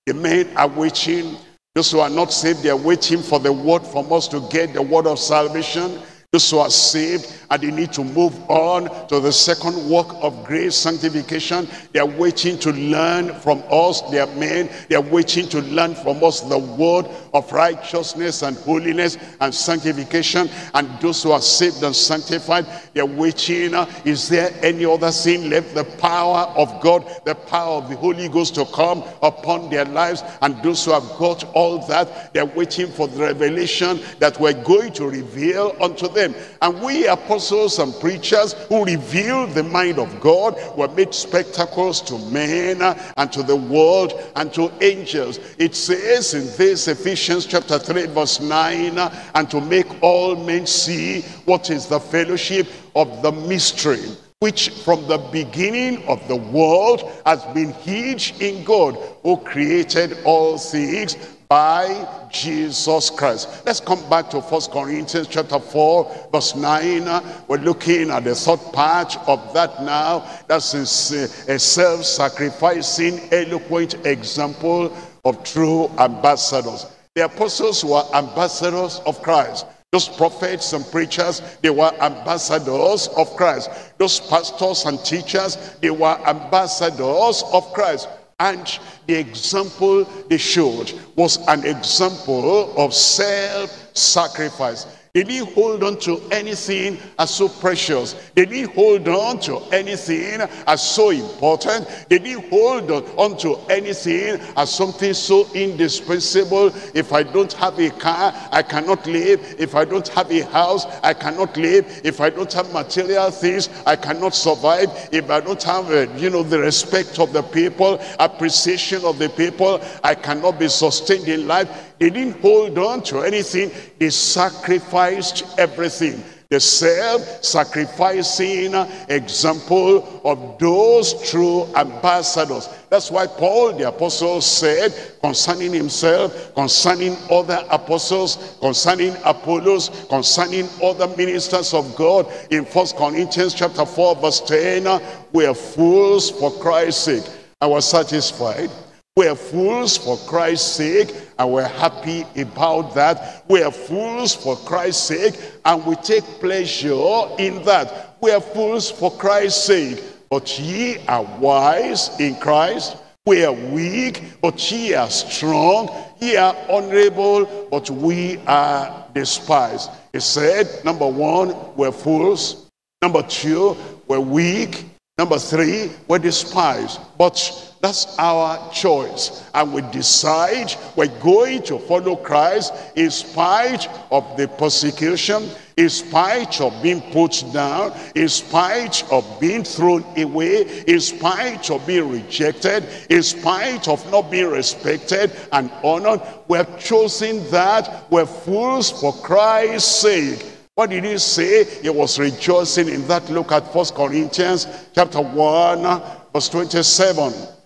The men are waiting. Those who are not saved, they are waiting for the word from us to get the word of salvation. Those who are saved and they need to move on to the second work of grace, sanctification. They are waiting to learn from us, their men. They are waiting to learn from us the word of righteousness and holiness and sanctification. And those who are saved and sanctified, they are waiting. Uh, is there any other sin left? The power of God, the power of the Holy Ghost to come upon their lives. And those who have got all that, they are waiting for the revelation that we're going to reveal unto them. And we apostles and preachers who revealed the mind of God were made spectacles to men and to the world and to angels. It says in this Ephesians chapter 3 verse 9, and to make all men see what is the fellowship of the mystery which from the beginning of the world has been hid in God who created all things by Jesus Christ. Let's come back to First Corinthians chapter 4 verse 9. We're looking at the third part of that now. That's uh, a self-sacrificing, eloquent example of true ambassadors. The apostles were ambassadors of Christ. Those prophets and preachers, they were ambassadors of Christ. Those pastors and teachers, they were ambassadors of Christ. And the example they showed was an example of self-sacrifice. They didn't hold on to anything as so precious. They didn't hold on to anything as so important. They didn't hold on to anything as something so indispensable. If I don't have a car, I cannot live. If I don't have a house, I cannot live. If I don't have material things, I cannot survive. If I don't have, uh, you know, the respect of the people, appreciation of the people, I cannot be sustained in life. They didn't hold on to anything. They sacrificed everything. The self-sacrificing example of those true ambassadors. That's why Paul the apostle said concerning himself, concerning other apostles, concerning Apollos, concerning other ministers of God in First Corinthians chapter 4 verse 10, we are fools for Christ's sake. I was satisfied we're fools for Christ's sake and we're happy about that. We're fools for Christ's sake and we take pleasure in that. We're fools for Christ's sake. But ye are wise in Christ. We are weak, but ye are strong. Ye are honorable, but we are despised. He said, number one, we're fools. Number two, we're weak. Number three, we're despised. But that's our choice. And we decide we're going to follow Christ in spite of the persecution, in spite of being put down, in spite of being thrown away, in spite of being rejected, in spite of not being respected and honored. We have chosen that. We're fools for Christ's sake. What did he say? He was rejoicing in that. Look at First Corinthians chapter 1, verse 27.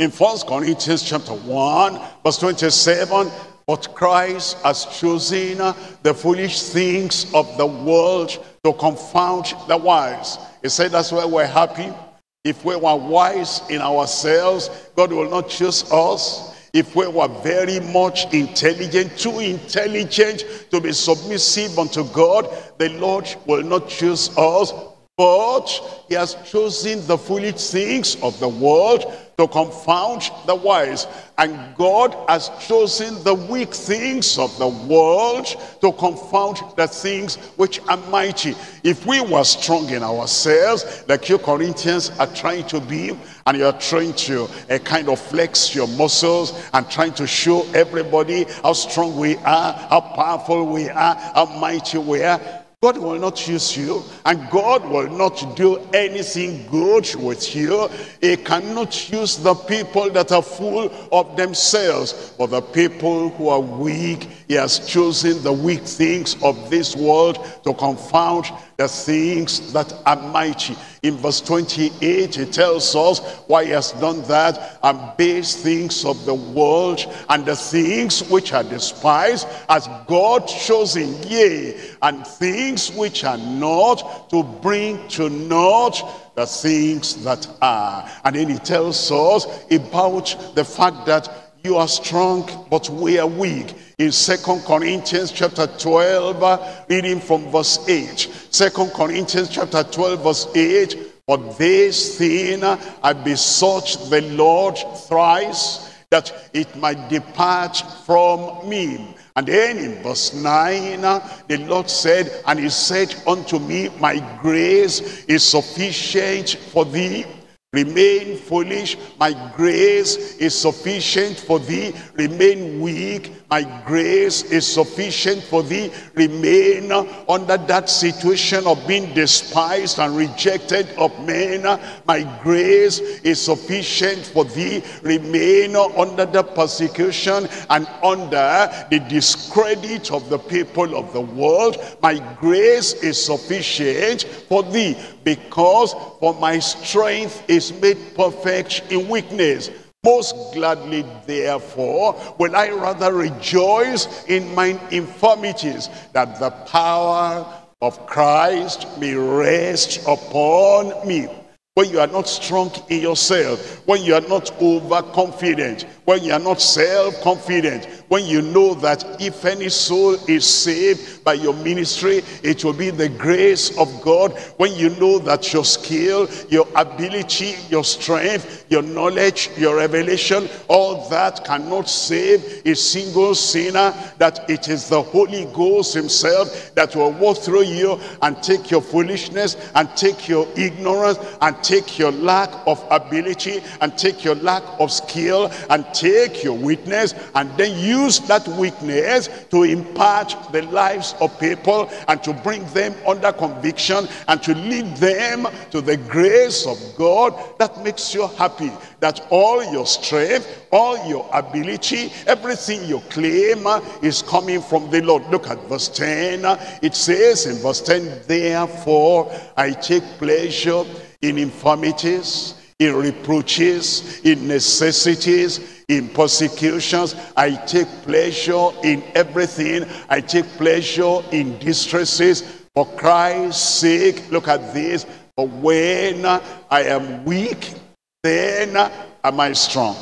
In First Corinthians chapter 1, verse 27, but Christ has chosen the foolish things of the world to confound the wise. He said that's why we're happy. If we were wise in ourselves, God will not choose us. If we were very much intelligent, too intelligent to be submissive unto God, the Lord will not choose us But he has chosen the foolish things of the world to confound the wise. And God has chosen the weak things of the world to confound the things which are mighty. If we were strong in ourselves, like you Corinthians are trying to be, and you're trying to uh, kind of flex your muscles and trying to show everybody how strong we are, how powerful we are, how mighty we are, God will not use you and God will not do anything good with you. He cannot use the people that are full of themselves. But the people who are weak, he has chosen the weak things of this world to confound the things that are mighty. In verse 28, he tells us why he has done that and base things of the world and the things which are despised as God chosen, yea, and things which are not to bring to naught the things that are. And then he tells us about the fact that you are strong, but we are weak in Second Corinthians chapter 12, reading from verse 8. Second Corinthians chapter 12, verse 8. For this thing I besought the Lord thrice, that it might depart from me. And then in verse 9, the Lord said, And he said unto me, My grace is sufficient for thee, Remain foolish, my grace is sufficient for thee. Remain weak, my grace is sufficient for thee. Remain under that situation of being despised and rejected of men. My grace is sufficient for thee. Remain under the persecution and under the discredit of the people of the world. My grace is sufficient for thee because for my strength is made perfect in weakness. Most gladly, therefore, will I rather rejoice in mine infirmities, that the power of Christ may rest upon me. When you are not strong in yourself, when you are not overconfident, when you are not self-confident, when you know that if any soul is saved by your ministry, it will be the grace of God. When you know that your skill, your ability, your strength, your knowledge, your revelation, all that cannot save a single sinner, that it is the Holy Ghost himself that will walk through you and take your foolishness and take your ignorance and take your lack of ability and take your lack of skill and take your weakness and then use that weakness to impart the lives of people and to bring them under conviction and to lead them to the grace of God that makes you happy that all your strength, all your ability, everything you claim is coming from the Lord. Look at verse 10. It says in verse 10, Therefore I take pleasure in infirmities, in reproaches, in necessities, in persecutions. I take pleasure in everything. I take pleasure in distresses. For Christ's sake, look at this. For when I am weak, then am I strong.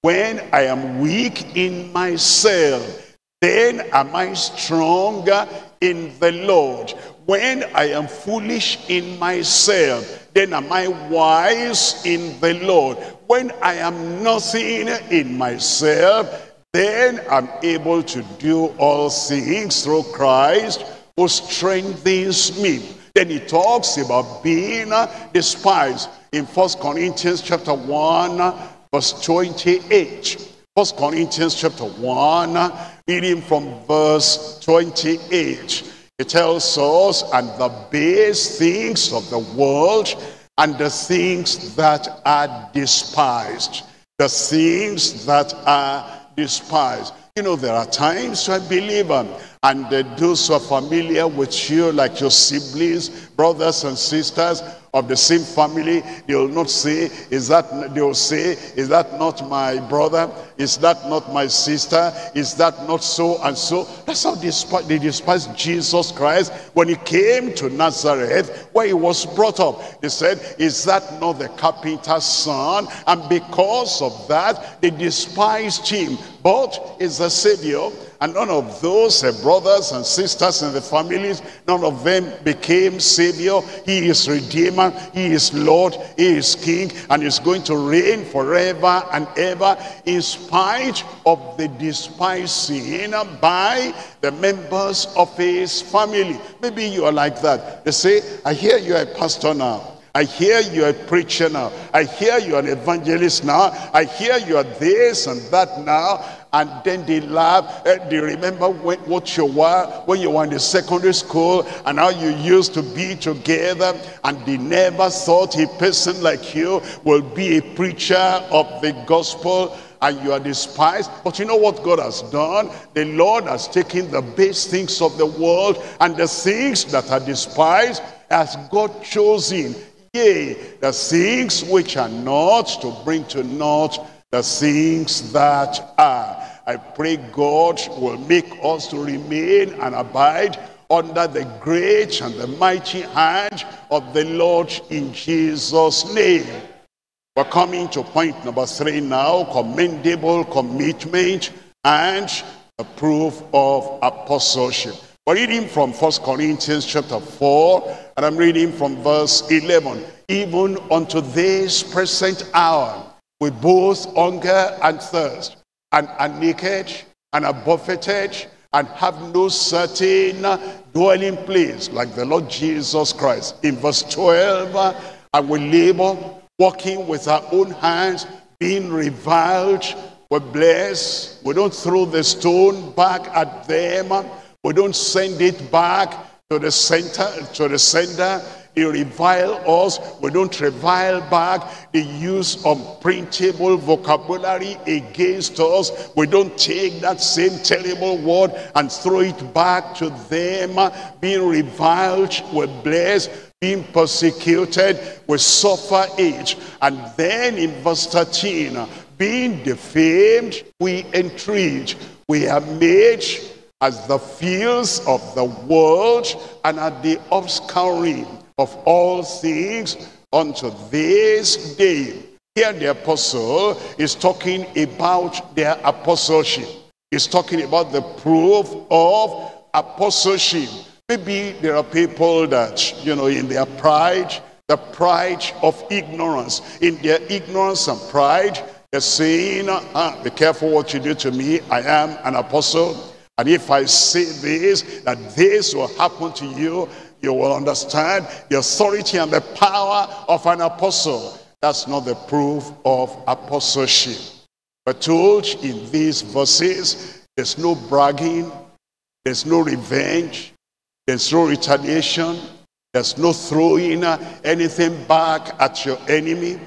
When I am weak in myself, then am I stronger in the Lord. When I am foolish in myself, then am I wise in the Lord. When I am nothing in myself, then I'm able to do all things through Christ who strengthens me. Then he talks about being despised in First Corinthians chapter 1, verse 28. First Corinthians chapter 1, reading from verse 28. It tells us, and the base things of the world and the things that are despised. The things that are despised. You know, there are times I believe, um, and those who are familiar with you, like your siblings, brothers and sisters, of the same family, they will not say, is that, they will say, is that not my brother? Is that not my sister? Is that not so and so? That's how they despise, they despise Jesus Christ. When he came to Nazareth, where he was brought up, they said, is that not the carpenter's son? And because of that, they despised him. But is the Savior And none of those uh, brothers and sisters in the families, none of them became Savior. He is Redeemer, He is Lord, He is King, and is going to reign forever and ever in spite of the despising by the members of His family. Maybe you are like that. They say, I hear you are a pastor now. I hear you're a preacher now. I hear you're an evangelist now. I hear you're this and that now. And then they laugh. Eh, they remember when, what you were when you were in the secondary school and how you used to be together. And they never thought a person like you will be a preacher of the gospel and you are despised. But you know what God has done? The Lord has taken the base things of the world and the things that are despised has God chosen Yea, the things which are not to bring to naught the things that are. I pray God will make us to remain and abide under the great and the mighty hand of the Lord in Jesus' name. We're coming to point number three now, commendable commitment and the proof of apostleship. We're reading from First Corinthians chapter 4, and I'm reading from verse 11. Even unto this present hour, we both hunger and thirst, and are naked, and are buffeted, and have no certain dwelling place, like the Lord Jesus Christ. In verse 12, and we labor, working with our own hands, being reviled, we bless, we don't throw the stone back at them, we don't send it back to the center, to the sender. They revile us. We don't revile back. They use unprintable vocabulary against us. We don't take that same terrible word and throw it back to them. Being reviled, we bless. Being persecuted, we suffer it. And then in verse 13, being defamed, we entreat. We are made as the fields of the world and at the offscouring of all things unto this day. Here the apostle is talking about their apostleship. He's talking about the proof of apostleship. Maybe there are people that, you know, in their pride, the pride of ignorance, in their ignorance and pride, they're saying, ah, be careful what you do to me. I am an apostle. And if I say this, that this will happen to you, you will understand the authority and the power of an apostle. That's not the proof of apostleship. But told in these verses, there's no bragging, there's no revenge, there's no retaliation, there's no throwing anything back at your enemy,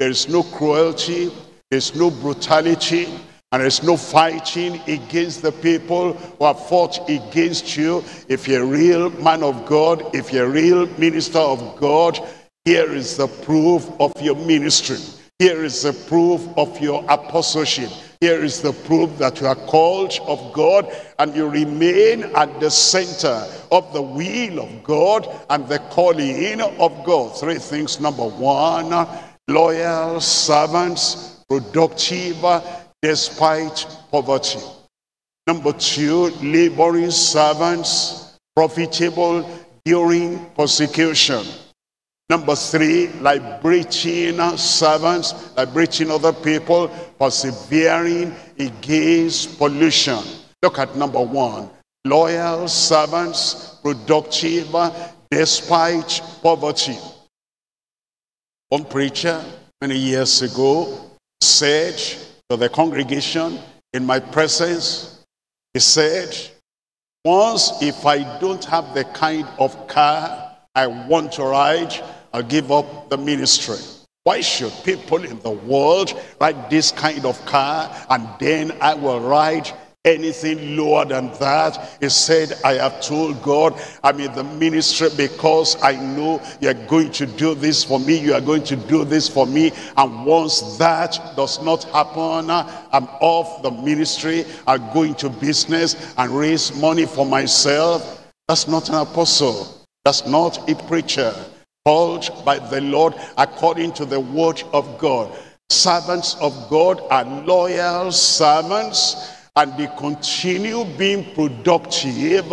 there's no cruelty, there's no brutality, and there's no fighting against the people who have fought against you. If you're a real man of God, if you're a real minister of God, here is the proof of your ministry. Here is the proof of your apostleship. Here is the proof that you are called of God and you remain at the center of the will of God and the calling of God. Three things. Number one, loyal servants, productive despite poverty. Number two, laboring servants, profitable during persecution. Number three, liberating servants, liberating other people, persevering against pollution. Look at number one, loyal servants, productive despite poverty. One preacher many years ago said, to the congregation in my presence. He said, once if I don't have the kind of car I want to ride, I'll give up the ministry. Why should people in the world ride this kind of car and then I will ride anything lower than that. He said, I have told God I'm in the ministry because I know you're going to do this for me. You are going to do this for me. And once that does not happen, I'm off the ministry. I'm going to business and raise money for myself. That's not an apostle. That's not a preacher called by the Lord according to the word of God. Servants of God are loyal servants and they continue being productive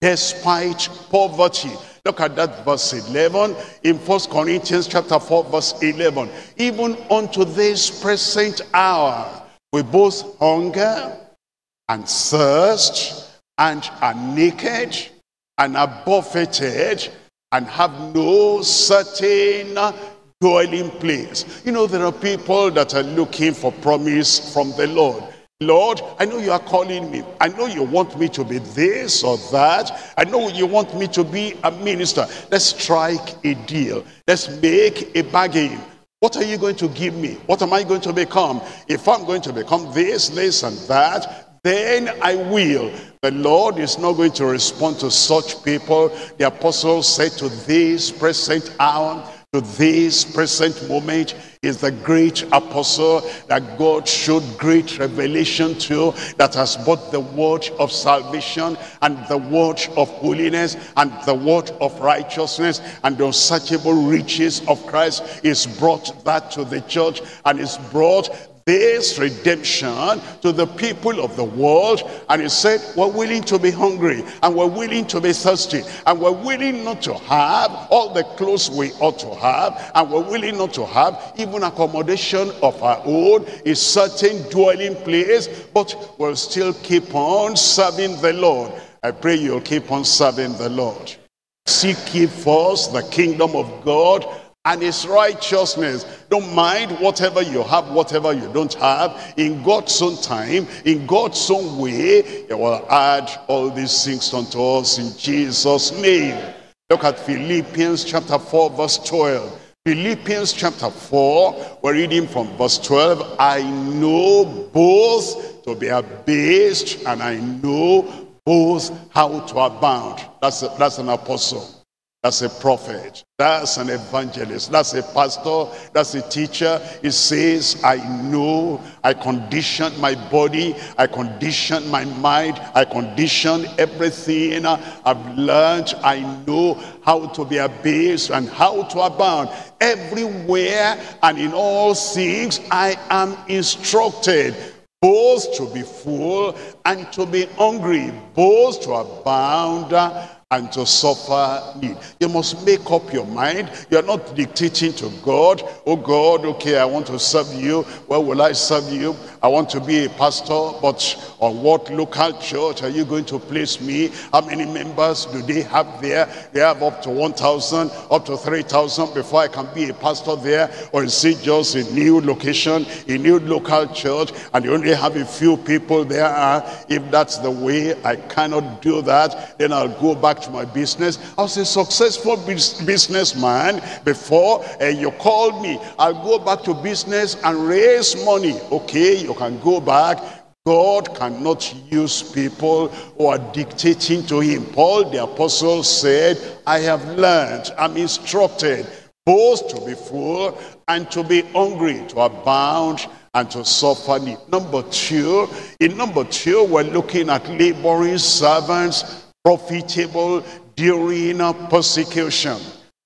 despite poverty. Look at that verse 11 in First Corinthians chapter 4 verse 11. Even unto this present hour we both hunger and thirst and are naked and are buffeted and have no certain dwelling place. You know, there are people that are looking for promise from the Lord. Lord, I know you are calling me. I know you want me to be this or that. I know you want me to be a minister. Let's strike a deal. Let's make a bargain. What are you going to give me? What am I going to become? If I'm going to become this, this, and that, then I will. The Lord is not going to respond to such people. The apostle said to this present hour, to this present moment is the great apostle that God showed great revelation to that has brought the word of salvation and the word of holiness and the word of righteousness and the unsearchable riches of Christ is brought that to the church and is brought this redemption to the people of the world. And he said, we're willing to be hungry and we're willing to be thirsty and we're willing not to have all the clothes we ought to have and we're willing not to have even accommodation of our own, a certain dwelling place, but we'll still keep on serving the Lord. I pray you'll keep on serving the Lord. Seek ye first the kingdom of God and his righteousness. Don't mind whatever you have, whatever you don't have. In God's own time, in God's own way, he will add all these things unto us in Jesus' name. Look at Philippians chapter 4 verse 12. Philippians chapter 4, we're reading from verse 12. I know both to be abased and I know both how to abound. That's, a, that's an apostle. That's a prophet. That's an evangelist. That's a pastor. That's a teacher. He says, I know, I condition my body, I condition my mind, I condition everything I've learned. I know how to be abased and how to abound. Everywhere and in all things, I am instructed both to be full and to be hungry, both to abound and to suffer need. You must make up your mind. You're not dictating to God. Oh God, okay, I want to serve you. Where will I serve you? I want to be a pastor, but on what local church are you going to place me? How many members do they have there? They have up to 1,000, up to 3,000 before I can be a pastor there. Or is it just a new location, a new local church, and you only have a few people there? Uh, if that's the way, I cannot do that. Then I'll go back to my business. I was a successful businessman before uh, you called me. I'll go back to business and raise money. Okay, you can go back. God cannot use people who are dictating to him. Paul the apostle said, I have learned, I'm instructed both to be full and to be hungry, to abound and to suffer need. Number two, in number two, we're looking at laboring servants profitable during persecution.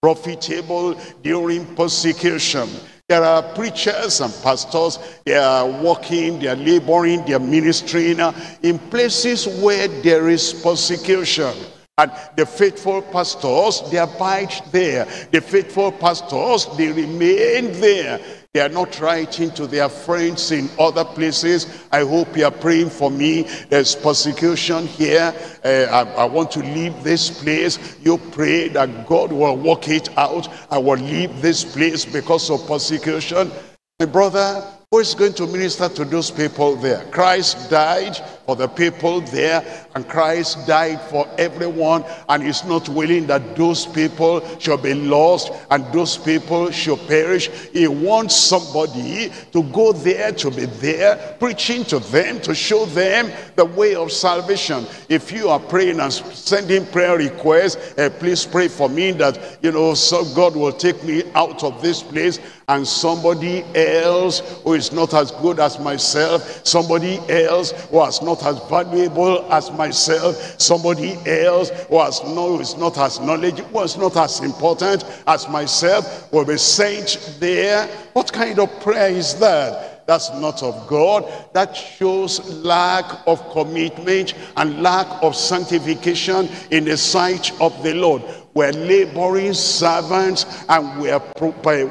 Profitable during persecution. There are preachers and pastors, they are working, they are laboring, they are ministering uh, in places where there is persecution. And the faithful pastors, they abide there. The faithful pastors, they remain there. They are not writing to their friends in other places. I hope you are praying for me. There's persecution here. Uh, I, I, want to leave this place. You pray that God will work it out. I will leave this place because of persecution. My brother, who is going to minister to those people there? Christ died for the people there and Christ died for everyone and he's not willing that those people should be lost and those people should perish. He wants somebody to go there, to be there, preaching to them, to show them the way of salvation. If you are praying and sending prayer requests, uh, please pray for me that, you know, so God will take me out of this place and somebody else who is not as good as myself, somebody else who has not as valuable as myself, somebody else who has no, is not as knowledgeable, who is not as important as myself will be sent there. What kind of prayer is that? That's not of God. That shows lack of commitment and lack of sanctification in the sight of the Lord. We're laboring servants and we're,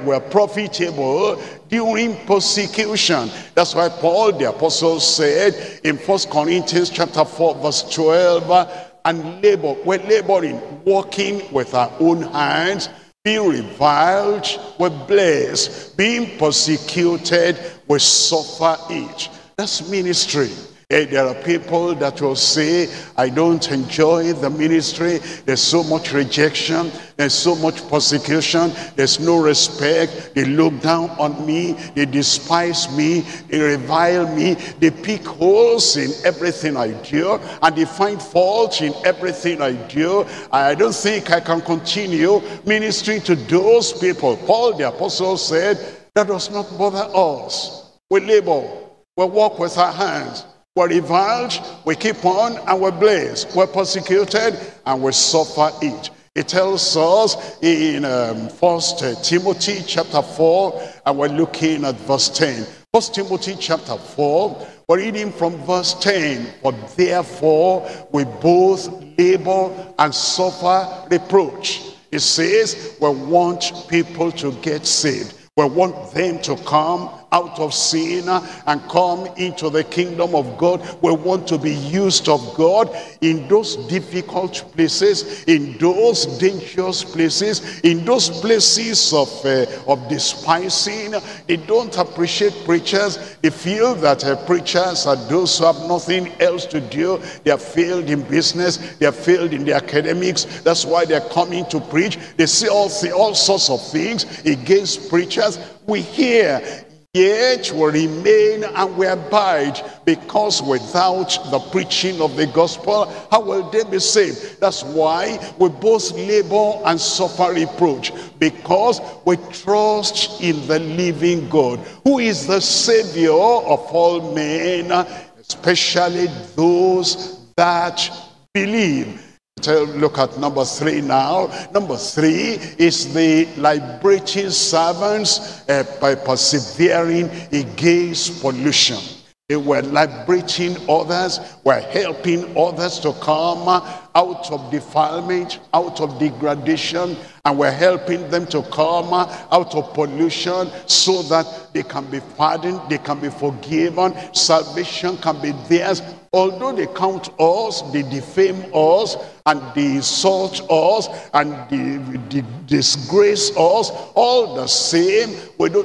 we're profitable during persecution. That's why Paul the apostle said in First Corinthians chapter 4 verse 12, and labor, we're laboring, working with our own hands, being reviled, we're blessed, being persecuted, we suffer each. That's ministry. Hey, there are people that will say, I don't enjoy the ministry. There's so much rejection. There's so much persecution. There's no respect. They look down on me. They despise me. They revile me. They pick holes in everything I do. And they find fault in everything I do. I don't think I can continue ministering to those people. Paul the apostle said, that does not bother us. We labor. We work with our hands. We're reviled, we keep on, and we're blessed. We're persecuted, and we suffer it. It tells us in um, First Timothy chapter 4, and we're looking at verse 10. First Timothy chapter 4, we're reading from verse 10. But therefore we both labor and suffer reproach. It says we want people to get saved. We want them to come out of sin and come into the kingdom of God. We want to be used of God in those difficult places, in those dangerous places, in those places of, uh, of despising. They don't appreciate preachers. They feel that uh, preachers are those who have nothing else to do. They are failed in business. They are failed in the academics. That's why they're coming to preach. They say all, all sorts of things against preachers. We hear Yet will remain and will abide because without the preaching of the gospel, how will they be saved? That's why we both labor and suffer reproach because we trust in the living God who is the savior of all men, especially those that believe. Look at number three now. Number three is the liberating servants uh, by persevering against pollution. They were liberating others, were helping others to come out of defilement, out of degradation, and we're helping them to come out of pollution so that they can be pardoned, they can be forgiven, salvation can be theirs. Although they count us, they defame us, and they insult us, and they, they disgrace us, all the same,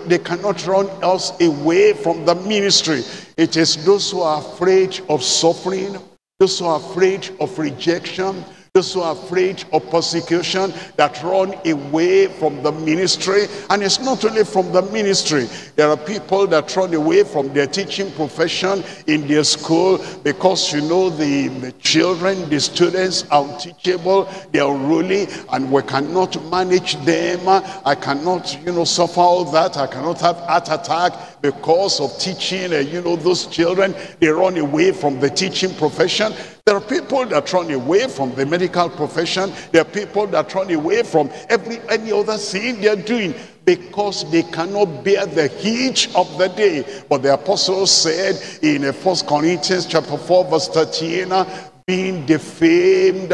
they cannot run us away from the ministry. It is those who are afraid of suffering, those who are afraid of rejection, those who are afraid of persecution that run away from the ministry. And it's not only from the ministry. There are people that run away from their teaching profession in their school because, you know, the, the children, the students are unteachable, they are unruly, and we cannot manage them. I cannot, you know, suffer all that. I cannot have heart attack because of teaching, uh, you know, those children. They run away from the teaching profession. There are people that run away from the medical profession. There are people that run away from every any other thing they're doing because they cannot bear the heat of the day. But the apostle said in First Corinthians chapter 4 verse 13, being defamed,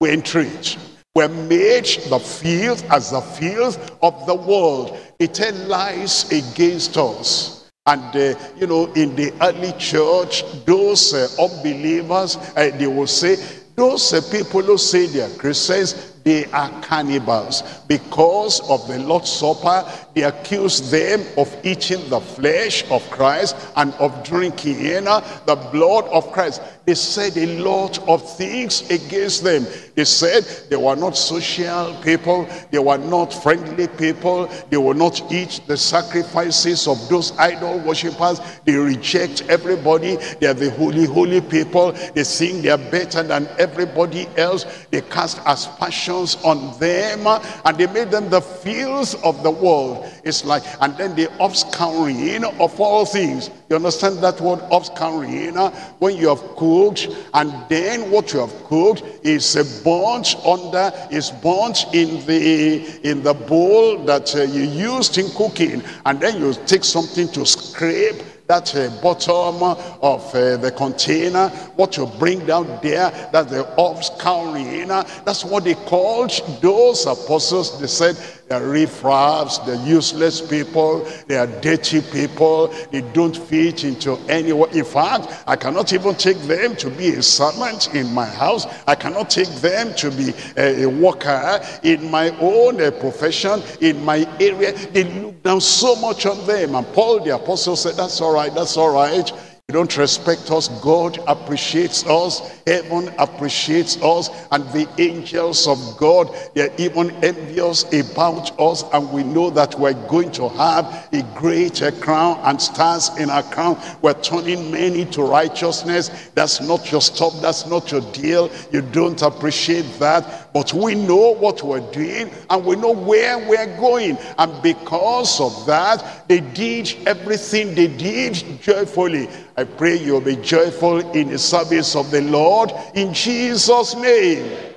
we entreat. We're made the field as the field of the world. It lies against us. And, uh, you know, in the early church, those uh, unbelievers, uh, they will say, those uh, people who say they are Christians, they are cannibals. Because of the Lord's Supper, they accuse them of eating the flesh of Christ and of drinking the blood of Christ. They said a lot of things against them. They said they were not social people. They were not friendly people. They will not eat the sacrifices of those idol worshippers. They reject everybody. They are the holy, holy people. They think they are better than everybody else. They cast aspersions on them and they made them the fields of the world. It's like, and then the offscouring of all things. You understand that word offscouring? When you have cooked and then what you have cooked is a burnt under, is burnt in the in the bowl that uh, you used in cooking. And then you take something to scrape that uh, bottom of uh, the container, what you bring down there, that's the offscouring. That's what they called those apostles. They said, they're riffraffs, they're useless people, they are dirty people, they don't fit into anywhere. In fact, I cannot even take them to be a servant in my house. I cannot take them to be a, a worker in my own profession, in my area. They look down so much on them. And Paul the apostle said, that's all right, that's all right you don't respect us, God appreciates us, heaven appreciates us, and the angels of God, they're even envious about us, and we know that we're going to have a greater crown and stars in our crown. We're turning many to righteousness. That's not your stop, that's not your deal. You don't appreciate that, but we know what we're doing, and we know where we're going. And because of that, they did everything they did joyfully. I pray you'll be joyful in the service of the Lord in Jesus' name.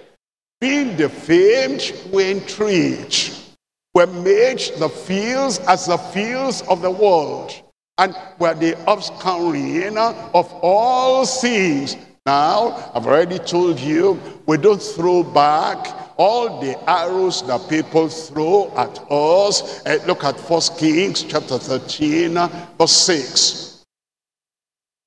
Being defamed, we entreat. We're made the fields as the fields of the world. And we're the offscouring of all things. Now, I've already told you, we don't throw back all the arrows that people throw at us. Uh, look at First Kings chapter 13, verse 6.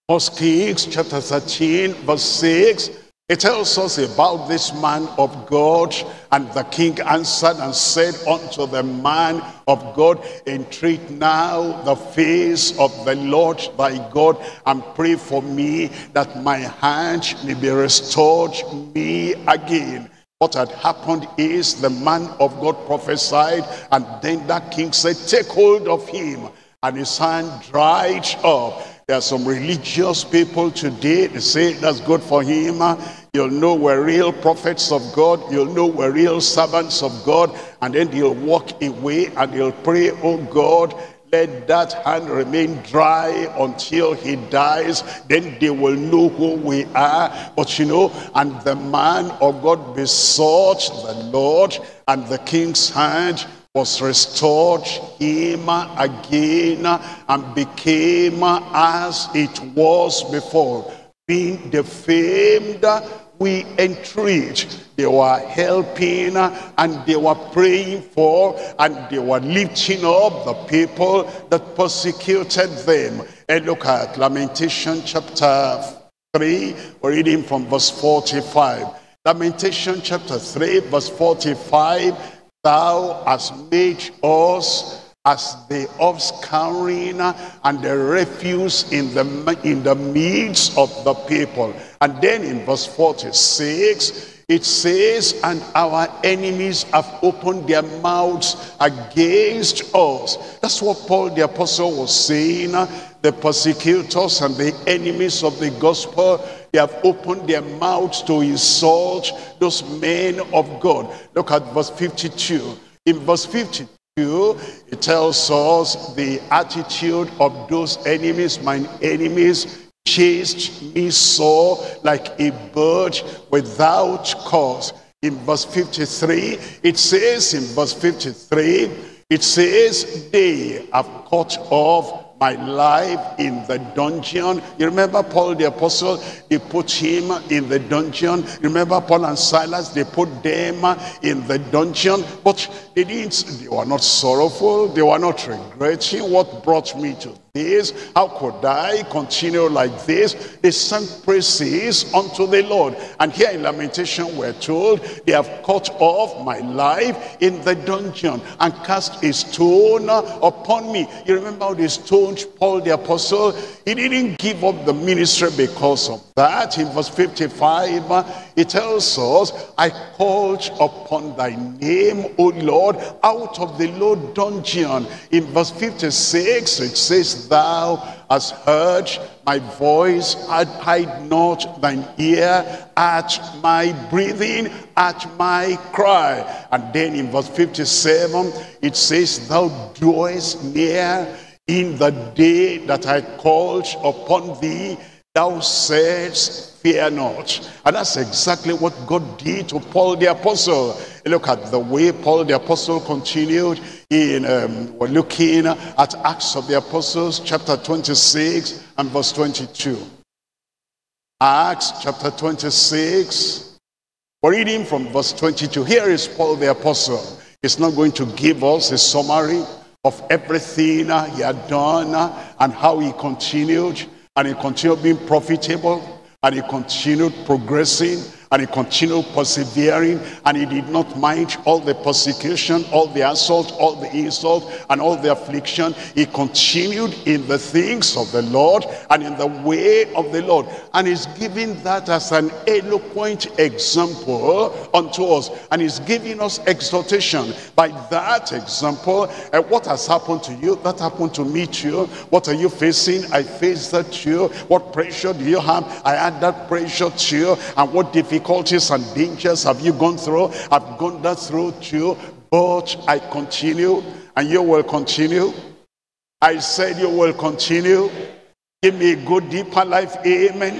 First Kings chapter 13 verse 6 it tells us about this man of God and the king answered and said unto the man of God entreat now the face of the Lord thy God and pray for me that my hand may be restored me again what had happened is the man of God prophesied and then that king said take hold of him and his hand dried up there are some religious people today, they say that's good for him. You'll know we're real prophets of God. You'll know we're real servants of God. And then they'll walk away and they'll pray, oh God, let that hand remain dry until he dies. Then they will know who we are. But you know, and the man of God besought the Lord and the king's hand was restored him again and became as it was before. Being defamed, we entreat. They were helping and they were praying for and they were lifting up the people that persecuted them. And look at Lamentation chapter 3, we're reading from verse 45. Lamentation chapter 3, verse 45 Thou hast made us as the offscouring and the refuse in the, in the midst of the people. And then in verse 46, it says, and our enemies have opened their mouths against us. That's what Paul the apostle was saying. The persecutors and the enemies of the gospel they have opened their mouths to insult those men of God. Look at verse 52. In verse 52, it tells us the attitude of those enemies, my enemies, chased me so like a bird without cause. In verse 53, it says in verse 53, it says, they have cut off my life in the dungeon. You remember Paul the apostle, they put him in the dungeon. Remember Paul and Silas, they put them in the dungeon. But they didn't, they were not sorrowful, they were not regretting what brought me to this. How could I continue like this? They sang praises unto the Lord. And here in Lamentation we're told, they have cut off my life in the dungeon and cast a stone upon me. You remember how they stoned Paul the apostle? He didn't give up the ministry because of that. In verse 55, it tells us, I called upon thy name, O Lord, out of the low dungeon. In verse 56, it says, thou hast heard my voice, hide not thine ear at my breathing, at my cry. And then in verse 57, it says, thou drawest near in the day that I called upon thee, thou saidst, fear not. And that's exactly what God did to Paul the apostle. Look at the way Paul the apostle continued in, um, we're looking at Acts of the Apostles chapter 26 and verse 22. Acts chapter 26, we're reading from verse 22. Here is Paul the apostle. He's not going to give us a summary of everything he had done and how he continued. And he continued being profitable and he continued progressing and he continued persevering and he did not mind all the persecution, all the assault, all the insult and all the affliction. He continued in the things of the Lord and in the way of the Lord. And he's giving that as an eloquent example unto us. And he's giving us exhortation by that example. Uh, what has happened to you? That happened to me too. What are you facing? I face that too. What pressure do you have? I had that pressure too. And what difficulty difficulties and dangers have you gone through? I've gone that through too, but I continue and you will continue. I said you will continue. Give me a good deeper life. Amen.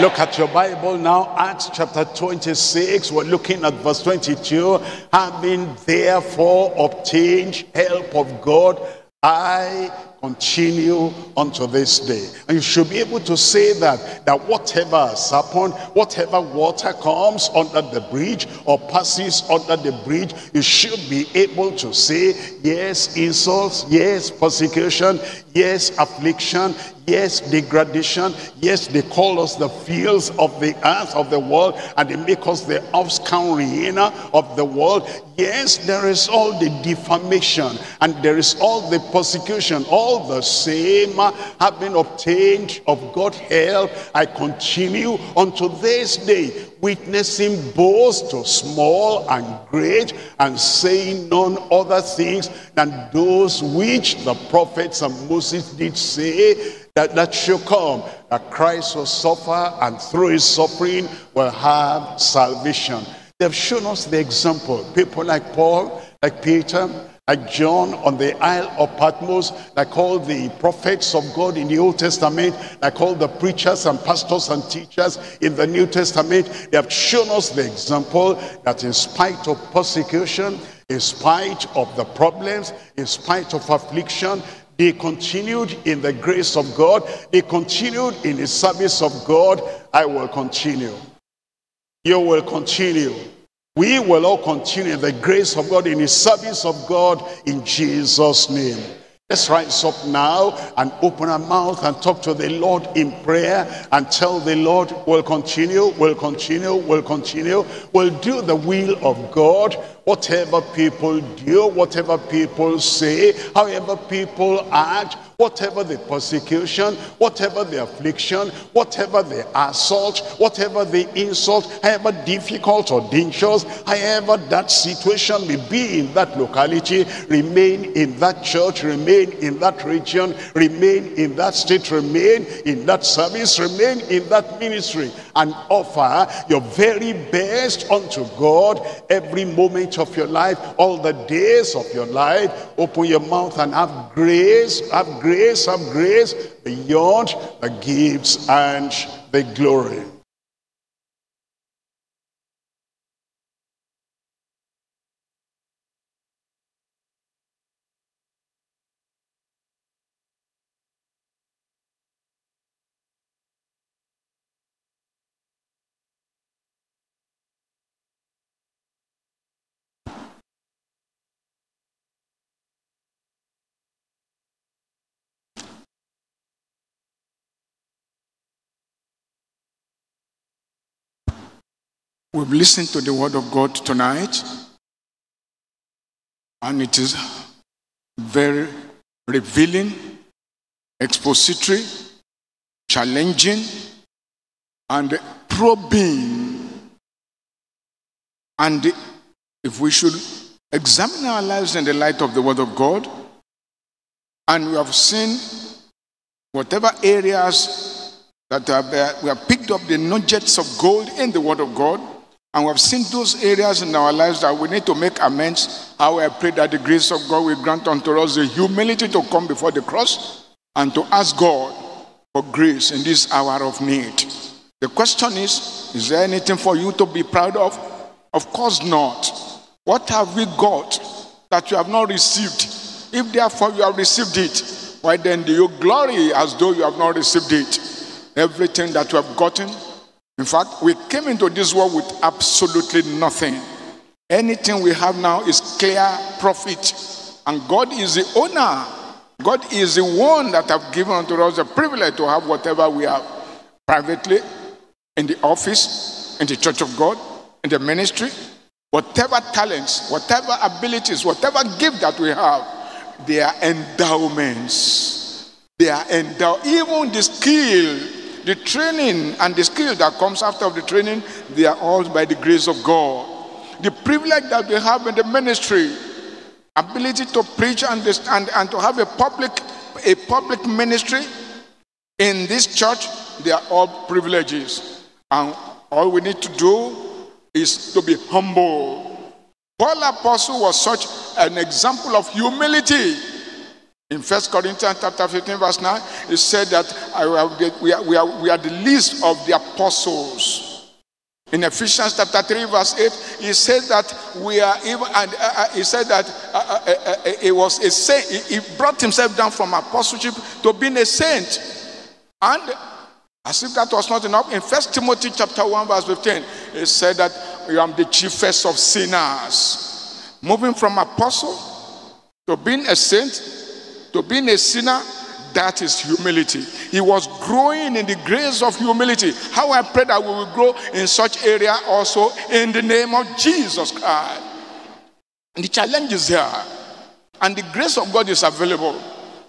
Look at your Bible now, Acts chapter 26. We're looking at verse 22. Having therefore obtained help of God, I continue unto this day. And you should be able to say that, that whatever has happened, whatever water comes under the bridge or passes under the bridge, you should be able to say, yes, insults, yes, persecution, yes, affliction, yes, degradation, yes, they call us the fields of the earth, of the world, and they make us the offscouring of the world. Yes, there is all the defamation, and there is all the persecution, all the same, having obtained of God help, I continue unto this day, witnessing both to small and great, and saying none other things than those which the prophets and Moses did say, that, that shall come, that Christ will suffer, and through his suffering will have salvation. They've shown us the example. People like Paul, like Peter, like John on the Isle of Patmos, like all the prophets of God in the Old Testament, like all the preachers and pastors and teachers in the New Testament, they have shown us the example that in spite of persecution, in spite of the problems, in spite of affliction, they continued in the grace of God. They continued in the service of God. I will continue. You will continue. We will all continue the grace of God, in the service of God, in Jesus' name. Let's rise up now and open our mouth and talk to the Lord in prayer and tell the Lord we'll continue, we'll continue, we'll continue, we'll do the will of God whatever people do, whatever people say, however people act, whatever the persecution, whatever the affliction, whatever the assault, whatever the insult, however difficult or dangerous, however that situation may be in that locality, remain in that church, remain in that region, remain in that state, remain in that service, remain in that ministry, and offer your very best unto God every moment of your life, all the days of your life. Open your mouth and have grace, have grace, have grace beyond the gifts and the glory. We've listened to the word of God tonight, and it is very revealing, expository, challenging, and probing. And if we should examine our lives in the light of the word of God, and we have seen whatever areas that we have picked up the nuggets of gold in the word of God, And we have seen those areas in our lives that we need to make amends. How I pray that the grace of God will grant unto us the humility to come before the cross and to ask God for grace in this hour of need. The question is Is there anything for you to be proud of? Of course not. What have we got that you have not received? If therefore you have received it, why then do you glory as though you have not received it? Everything that you have gotten, in fact, we came into this world with absolutely nothing. Anything we have now is clear profit. And God is the owner. God is the one that have given unto us the privilege to have whatever we have privately, in the office, in the church of God, in the ministry, whatever talents, whatever abilities, whatever gift that we have, they are endowments. They are endow. Even the skill the training and the skill that comes after the training, they are all by the grace of God. The privilege that we have in the ministry, ability to preach and, and, and to have a public, a public ministry in this church, they are all privileges. And all we need to do is to be humble. Paul Apostle was such an example of humility. In 1 Corinthians chapter 15, verse 9, it said that we are, we, are, we are the least of the apostles. In Ephesians chapter 3, verse 8, he said that we are even, and uh, uh he said that uh, uh, uh, uh it was a saint, he brought himself down from apostleship to being a saint. And as if that was not enough, in 1 Timothy chapter 1, verse 15, he said that I am the chiefest of sinners. Moving from apostle to being a saint, to being a sinner, that is humility. He was growing in the grace of humility. How I pray that we will grow in such area also in the name of Jesus Christ. And the challenge is here. And the grace of God is available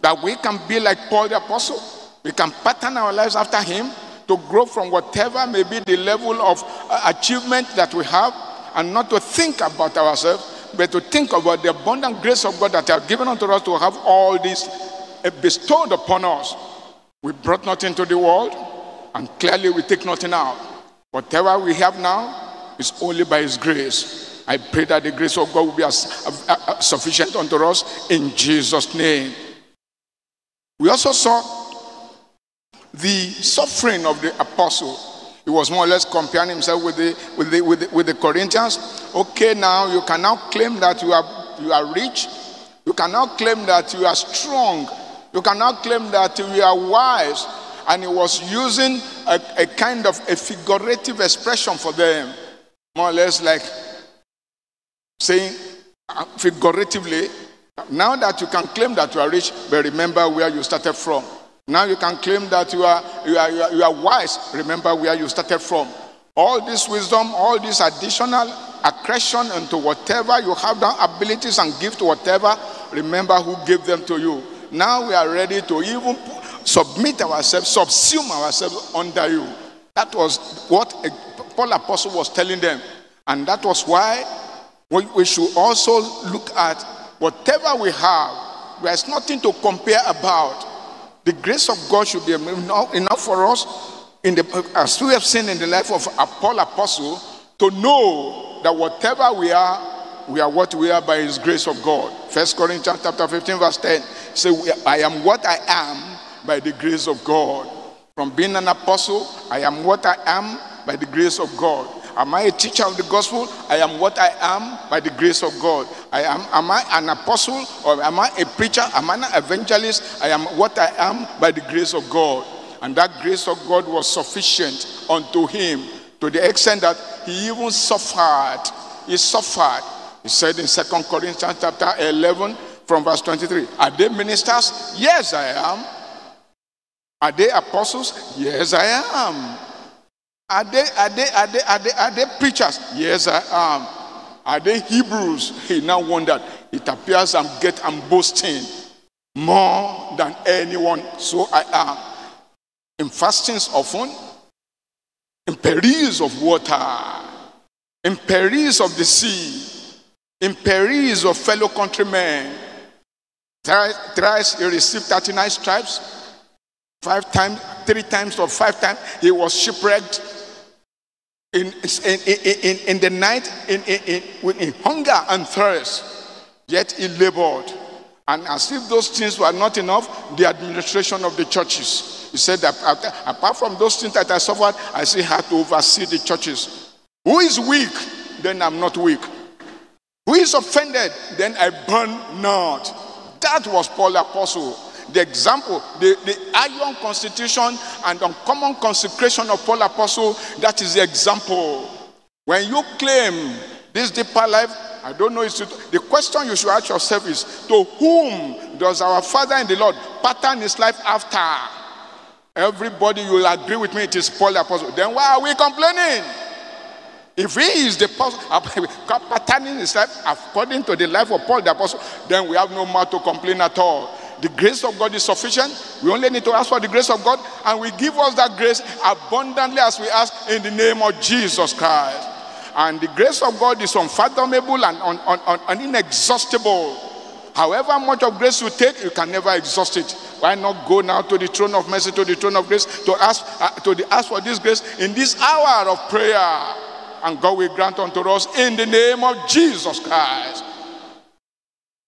that we can be like Paul the Apostle. We can pattern our lives after him to grow from whatever may be the level of uh, achievement that we have and not to think about ourselves but to think about the abundant grace of God that has given unto us to have all this eh, bestowed upon us. We brought nothing to the world, and clearly we take nothing out. Whatever we have now is only by His grace. I pray that the grace of God will be as, uh, uh, sufficient unto us in Jesus' name. We also saw the suffering of the apostle he was more or less comparing himself with the, with the, with the, with the Corinthians. Okay, now you can now claim that you are, you are rich. You can now claim that you are strong. You can now claim that you are wise. And he was using a, a kind of a figurative expression for them. More or less like saying uh, figuratively, now that you can claim that you are rich, but remember where you started from. Now you can claim that you are, you are, you are, wise. Remember where you started from. All this wisdom, all this additional accretion into whatever you have done, abilities and gift, whatever, remember who gave them to you. Now we are ready to even submit ourselves, subsume ourselves under you. That was what Paul Apostle was telling them. And that was why we should also look at whatever we have. There's nothing to compare about. The grace of God should be enough, for us, in the, as we have seen in the life of Paul Apostle, to know that whatever we are, we are what we are by His grace of God. First Corinthians chapter 15, verse 10 say, I am what I am by the grace of God. From being an apostle, I am what I am by the grace of God. Am I a teacher of the gospel? I am what I am by the grace of God. I am, am I an apostle or am I a preacher? Am I an evangelist? I am what I am by the grace of God. And that grace of God was sufficient unto him to the extent that he even suffered. He suffered. He said in Second Corinthians chapter 11 from verse 23, Are they ministers? Yes, I am. Are they apostles? Yes, I am. Are they, are they, are they, are they, are they preachers? Yes, I am. Are they Hebrews? He now wondered. It appears I'm get I'm boasting more than anyone. So I am. In fastings often, in perils of water, in perils of the sea, in perils of fellow countrymen. Thrice he received 39 stripes, five times, three times or five times he was shipwrecked in, in, in, in the night in, in, in hunger and thirst, yet he labored. And as if those things were not enough, the administration of the churches. He said that apart from those things that I suffered, I still had to oversee the churches. Who is weak? Then I'm not weak. Who is offended? Then I burn not. That was Paul the Apostle. The example, the, the iron constitution and uncommon consecration of Paul Apostle, that is the example. When you claim this deeper life, I don't know. The question you should ask yourself is to whom does our Father in the Lord pattern his life after? Everybody will agree with me, it is Paul the Apostle. Then why are we complaining? If he is the patterning his life according to the life of Paul the Apostle, then we have no more to complain at all. The grace of God is sufficient. We only need to ask for the grace of God, and we give us that grace abundantly as we ask in the name of Jesus Christ. And the grace of God is unfathomable and un, un, un, inexhaustible. However much of grace you take, you can never exhaust it. Why not go now to the throne of mercy, to the throne of grace, to ask, uh, to the, ask for this grace in this hour of prayer? And God will grant unto us in the name of Jesus Christ.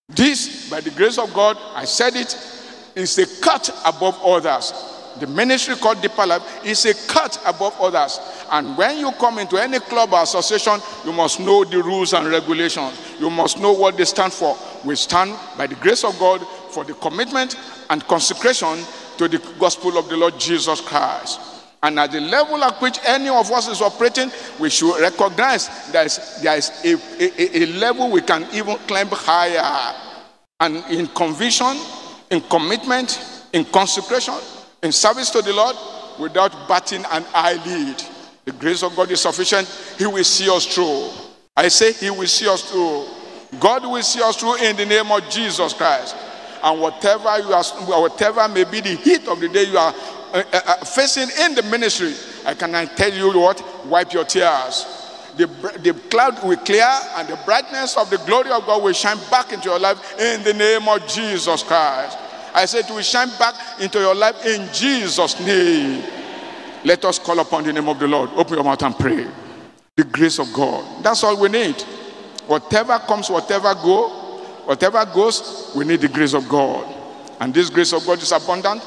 This, by the grace of God, I said it, is a cut above others. The ministry called Deeper Life is a cut above others. And when you come into any club or association, you must know the rules and regulations. You must know what they stand for. We stand, by the grace of God, for the commitment and consecration to the gospel of the Lord Jesus Christ. And at the level at which any of us is operating, we should recognize is, there is a, a, a level we can even climb higher. And in conviction, in commitment, in consecration, in service to the Lord, without batting an eyelid. The grace of God is sufficient. He will see us through. I say, He will see us through. God will see us through in the name of Jesus Christ. And whatever you are, whatever may be the heat of the day you are uh, uh, uh, facing in the ministry, I can tell you what? Wipe your tears. The, the cloud will clear and the brightness of the glory of God will shine back into your life in the name of Jesus Christ. I said it will shine back into your life in Jesus' name. Let us call upon the name of the Lord. Open your mouth and pray. The grace of God. That's all we need. Whatever comes, whatever go, whatever goes, we need the grace of God. And this grace of God is abundant.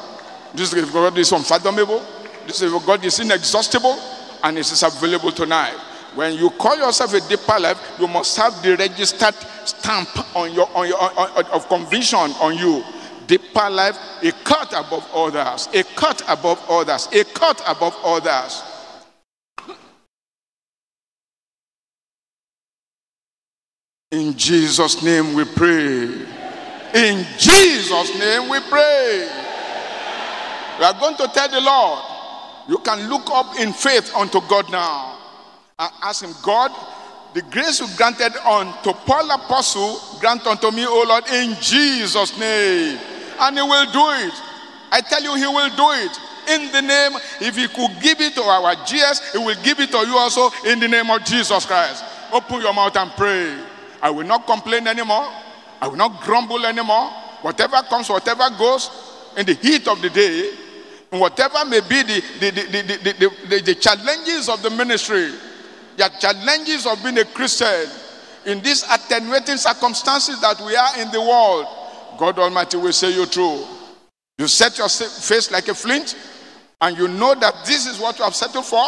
This God is unfathomable. This God is inexhaustible. And it is available tonight. When you call yourself a deeper life, you must have the registered stamp on your, on your on, on, of conviction on you. Deeper life, a cut above others, a cut above others, a cut above others. In Jesus' name we pray. In Jesus' name we pray. We are going to tell the Lord, you can look up in faith unto God now and ask Him, God, the grace you granted unto Paul Apostle, grant unto me, O Lord, in Jesus' name. And He will do it. I tell you, He will do it. In the name, if He could give it to our GS, He will give it to you also in the name of Jesus Christ. Open your mouth and pray. I will not complain anymore. I will not grumble anymore. Whatever comes, whatever goes, in the heat of the day, and whatever may be the, the, the, the, the challenges of the ministry, the challenges of being a Christian, in these attenuating circumstances that we are in the world, God Almighty will say you through. You set your face like a flint, and you know that this is what you have settled for.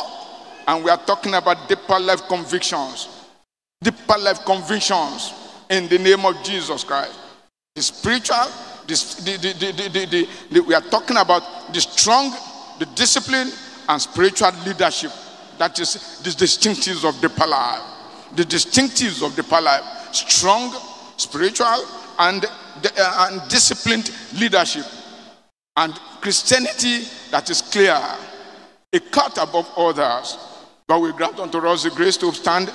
And we are talking about deeper life convictions deeper life convictions in the name of Jesus Christ. The spiritual, the, the, the, we are talking about the strong, the discipline, and spiritual leadership. That is the distinctives of the life. The distinctives of the life. Strong, spiritual, and, uh, and disciplined leadership. And Christianity that is clear. A cut above others. But we grant unto us the grace to stand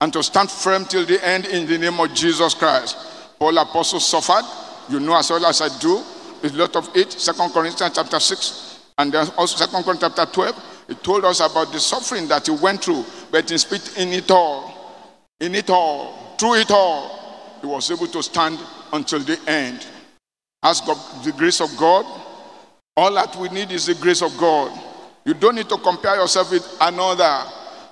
and to stand firm till the end in the name of Jesus Christ. Paul Apostle suffered, you know as well as I do, a lot of it, Second Corinthians chapter 6, and then also Second Corinthians chapter 12, it told us about the suffering that he went through, but in, spite in it all, in it all, through it all, he was able to stand until the end. Ask God, the grace of God. All that we need is the grace of God. You don't need to compare yourself with another.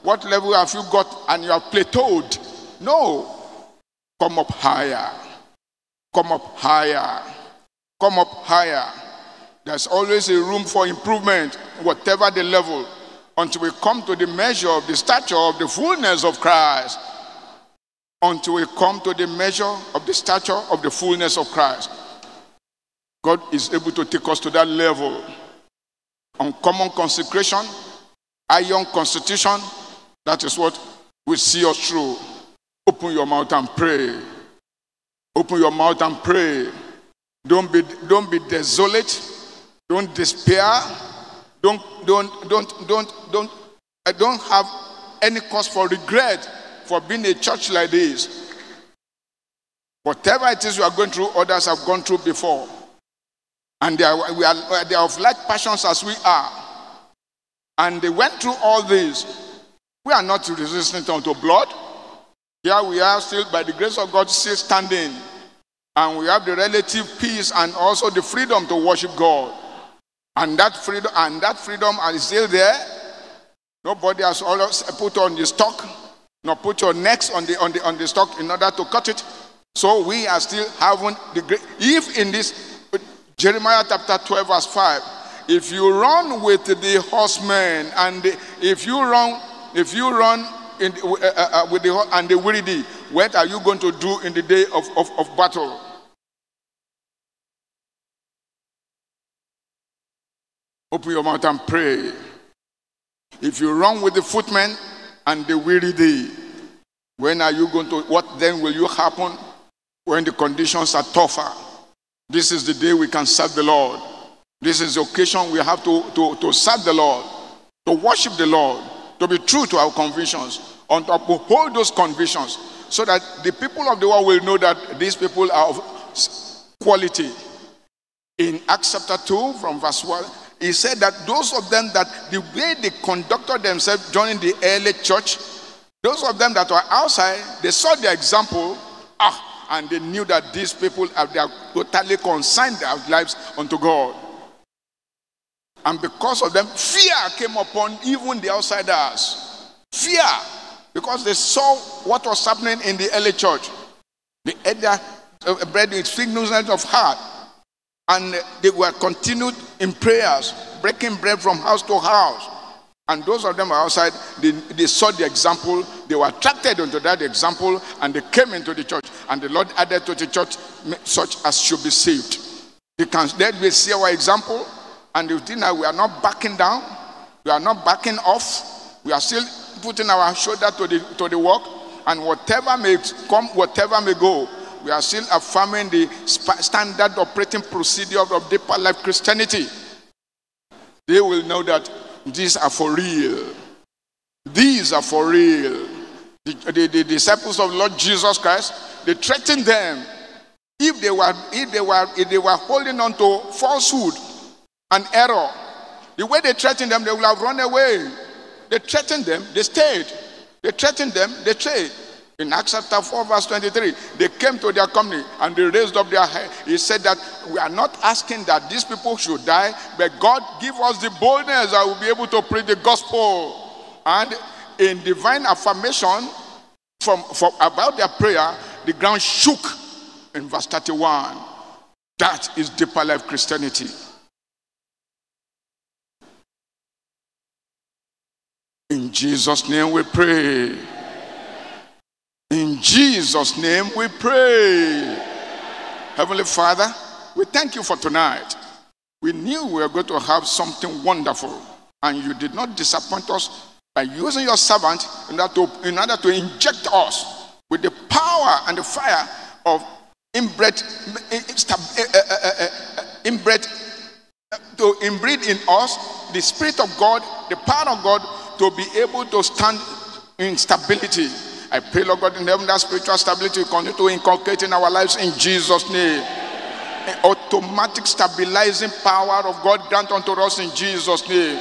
What level have you got and you have plateaued? No. Come up higher. Come up higher. Come up higher. There's always a room for improvement, whatever the level, until we come to the measure of the stature of the fullness of Christ. Until we come to the measure of the stature of the fullness of Christ. God is able to take us to that level. On common consecration, iron constitution, that is what will see us through. Open your mouth and pray. Open your mouth and pray. Don't be, don't be desolate. Don't despair. Don't, don't, don't, don't, don't, I don't have any cause for regret for being a church like this. Whatever it is you are going through, others have gone through before. And they are, we are, they are of like passions as we are. And they went through all this. We are not resistant unto blood. Here we are still, by the grace of God, still standing. And we have the relative peace and also the freedom to worship God. And that freedom and that freedom is still there. Nobody has always put on the stock, nor put your necks on the on the on the stock in order to cut it. So we are still having the great if in this Jeremiah chapter 12, verse 5. If you run with the horsemen and the, if you run if you run in, uh, uh, uh, with the and the weary, day, what are you going to do in the day of, of, of battle? Open your mouth and pray. If you run with the footmen and the weary day, when are you going to, what then will you happen when the conditions are tougher? This is the day we can serve the Lord. This is the occasion we have to, to, to serve the Lord, to worship the Lord to be true to our convictions, and to uphold those convictions, so that the people of the world will know that these people are of quality. In Acts chapter 2, from verse 1, he said that those of them that the way they conducted themselves during the early church, those of them that were outside, they saw their example, ah, and they knew that these people have they are totally consigned their lives unto God. And because of them, fear came upon even the outsiders. Fear. Because they saw what was happening in the early church. The elder uh, bread with sickness of heart. And they were continued in prayers, breaking bread from house to house. And those of them outside, they, they saw the example, they were attracted into that example, and they came into the church. And the Lord added to the church such as should be saved. They can let me see our example, and you think that we are not backing down, we are not backing off, we are still putting our shoulder to the to the work, and whatever may come, whatever may go, we are still affirming the standard operating procedure of deeper life Christianity. They will know that these are for real. These are for real. The, the, the disciples of Lord Jesus Christ, they threatened them if they were if they were if they were holding on to falsehood an error. The way they threatened them, they will have run away. They threatened them, they stayed. They threatened them, they stayed. In Acts chapter 4, verse 23, they came to their company and they raised up their head. He said that we are not asking that these people should die, but God give us the boldness that we'll be able to preach the gospel. And in divine affirmation from, from about their prayer, the ground shook in verse 31. That is deeper life Christianity. In Jesus' name we pray. In Jesus' name we pray. Heavenly Father, we thank you for tonight. We knew we were going to have something wonderful, and you did not disappoint us by using your servant in order to, in order to inject us with the power and the fire of inbred, eh, eh, eh, inbred to inbreed in us the Spirit of God, the power of God to be able to stand in stability. I pray, Lord God, in heaven, that spiritual stability will continue to inculcate in our lives in Jesus' name. An automatic stabilizing power of God grant unto us in Jesus' name.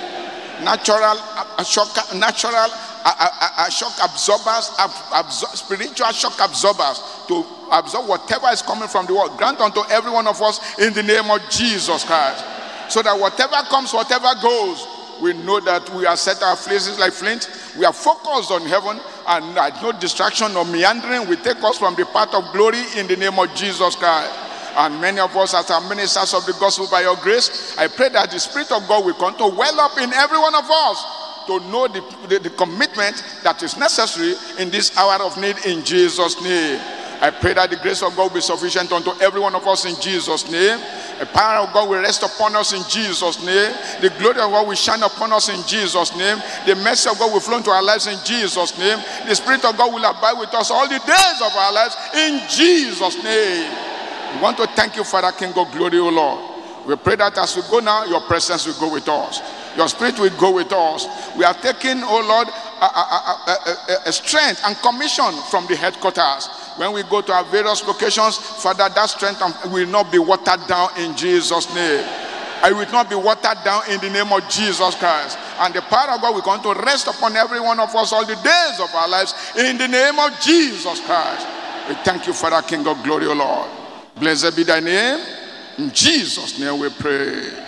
Natural, uh, shock, natural uh, uh, shock absorbers, absor- spiritual shock absorbers to absorb whatever is coming from the world. Grant unto every one of us in the name of Jesus Christ. So that whatever comes, whatever goes, we know that we are set our places like flint. We are focused on heaven and at no distraction or meandering will take us from the path of glory in the name of Jesus Christ. And many of us, as our ministers of the gospel, by your grace, I pray that the Spirit of God will come to well up in every one of us to know the, the, the commitment that is necessary in this hour of need in Jesus' name. I pray that the grace of God be sufficient unto every one of us in Jesus' name. The power of God will rest upon us in Jesus' name. The glory of God will shine upon us in Jesus' name. The mercy of God will flow into our lives in Jesus' name. The Spirit of God will abide with us all the days of our lives in Jesus' name. We want to thank you, Father King of glory, O Lord. We pray that as we go now, your presence will go with us. Your spirit will go with us. We are taking, oh Lord, a, a, a, a, strength and commission from the headquarters. When we go to our various locations, Father, that strength will not be watered down in Jesus' name. I will not be watered down in the name of Jesus Christ. And the power of God will come to rest upon every one of us all the days of our lives in the name of Jesus Christ. We thank you, Father, King of glory, O Lord. Blessed be thy name. In Jesus' name we pray.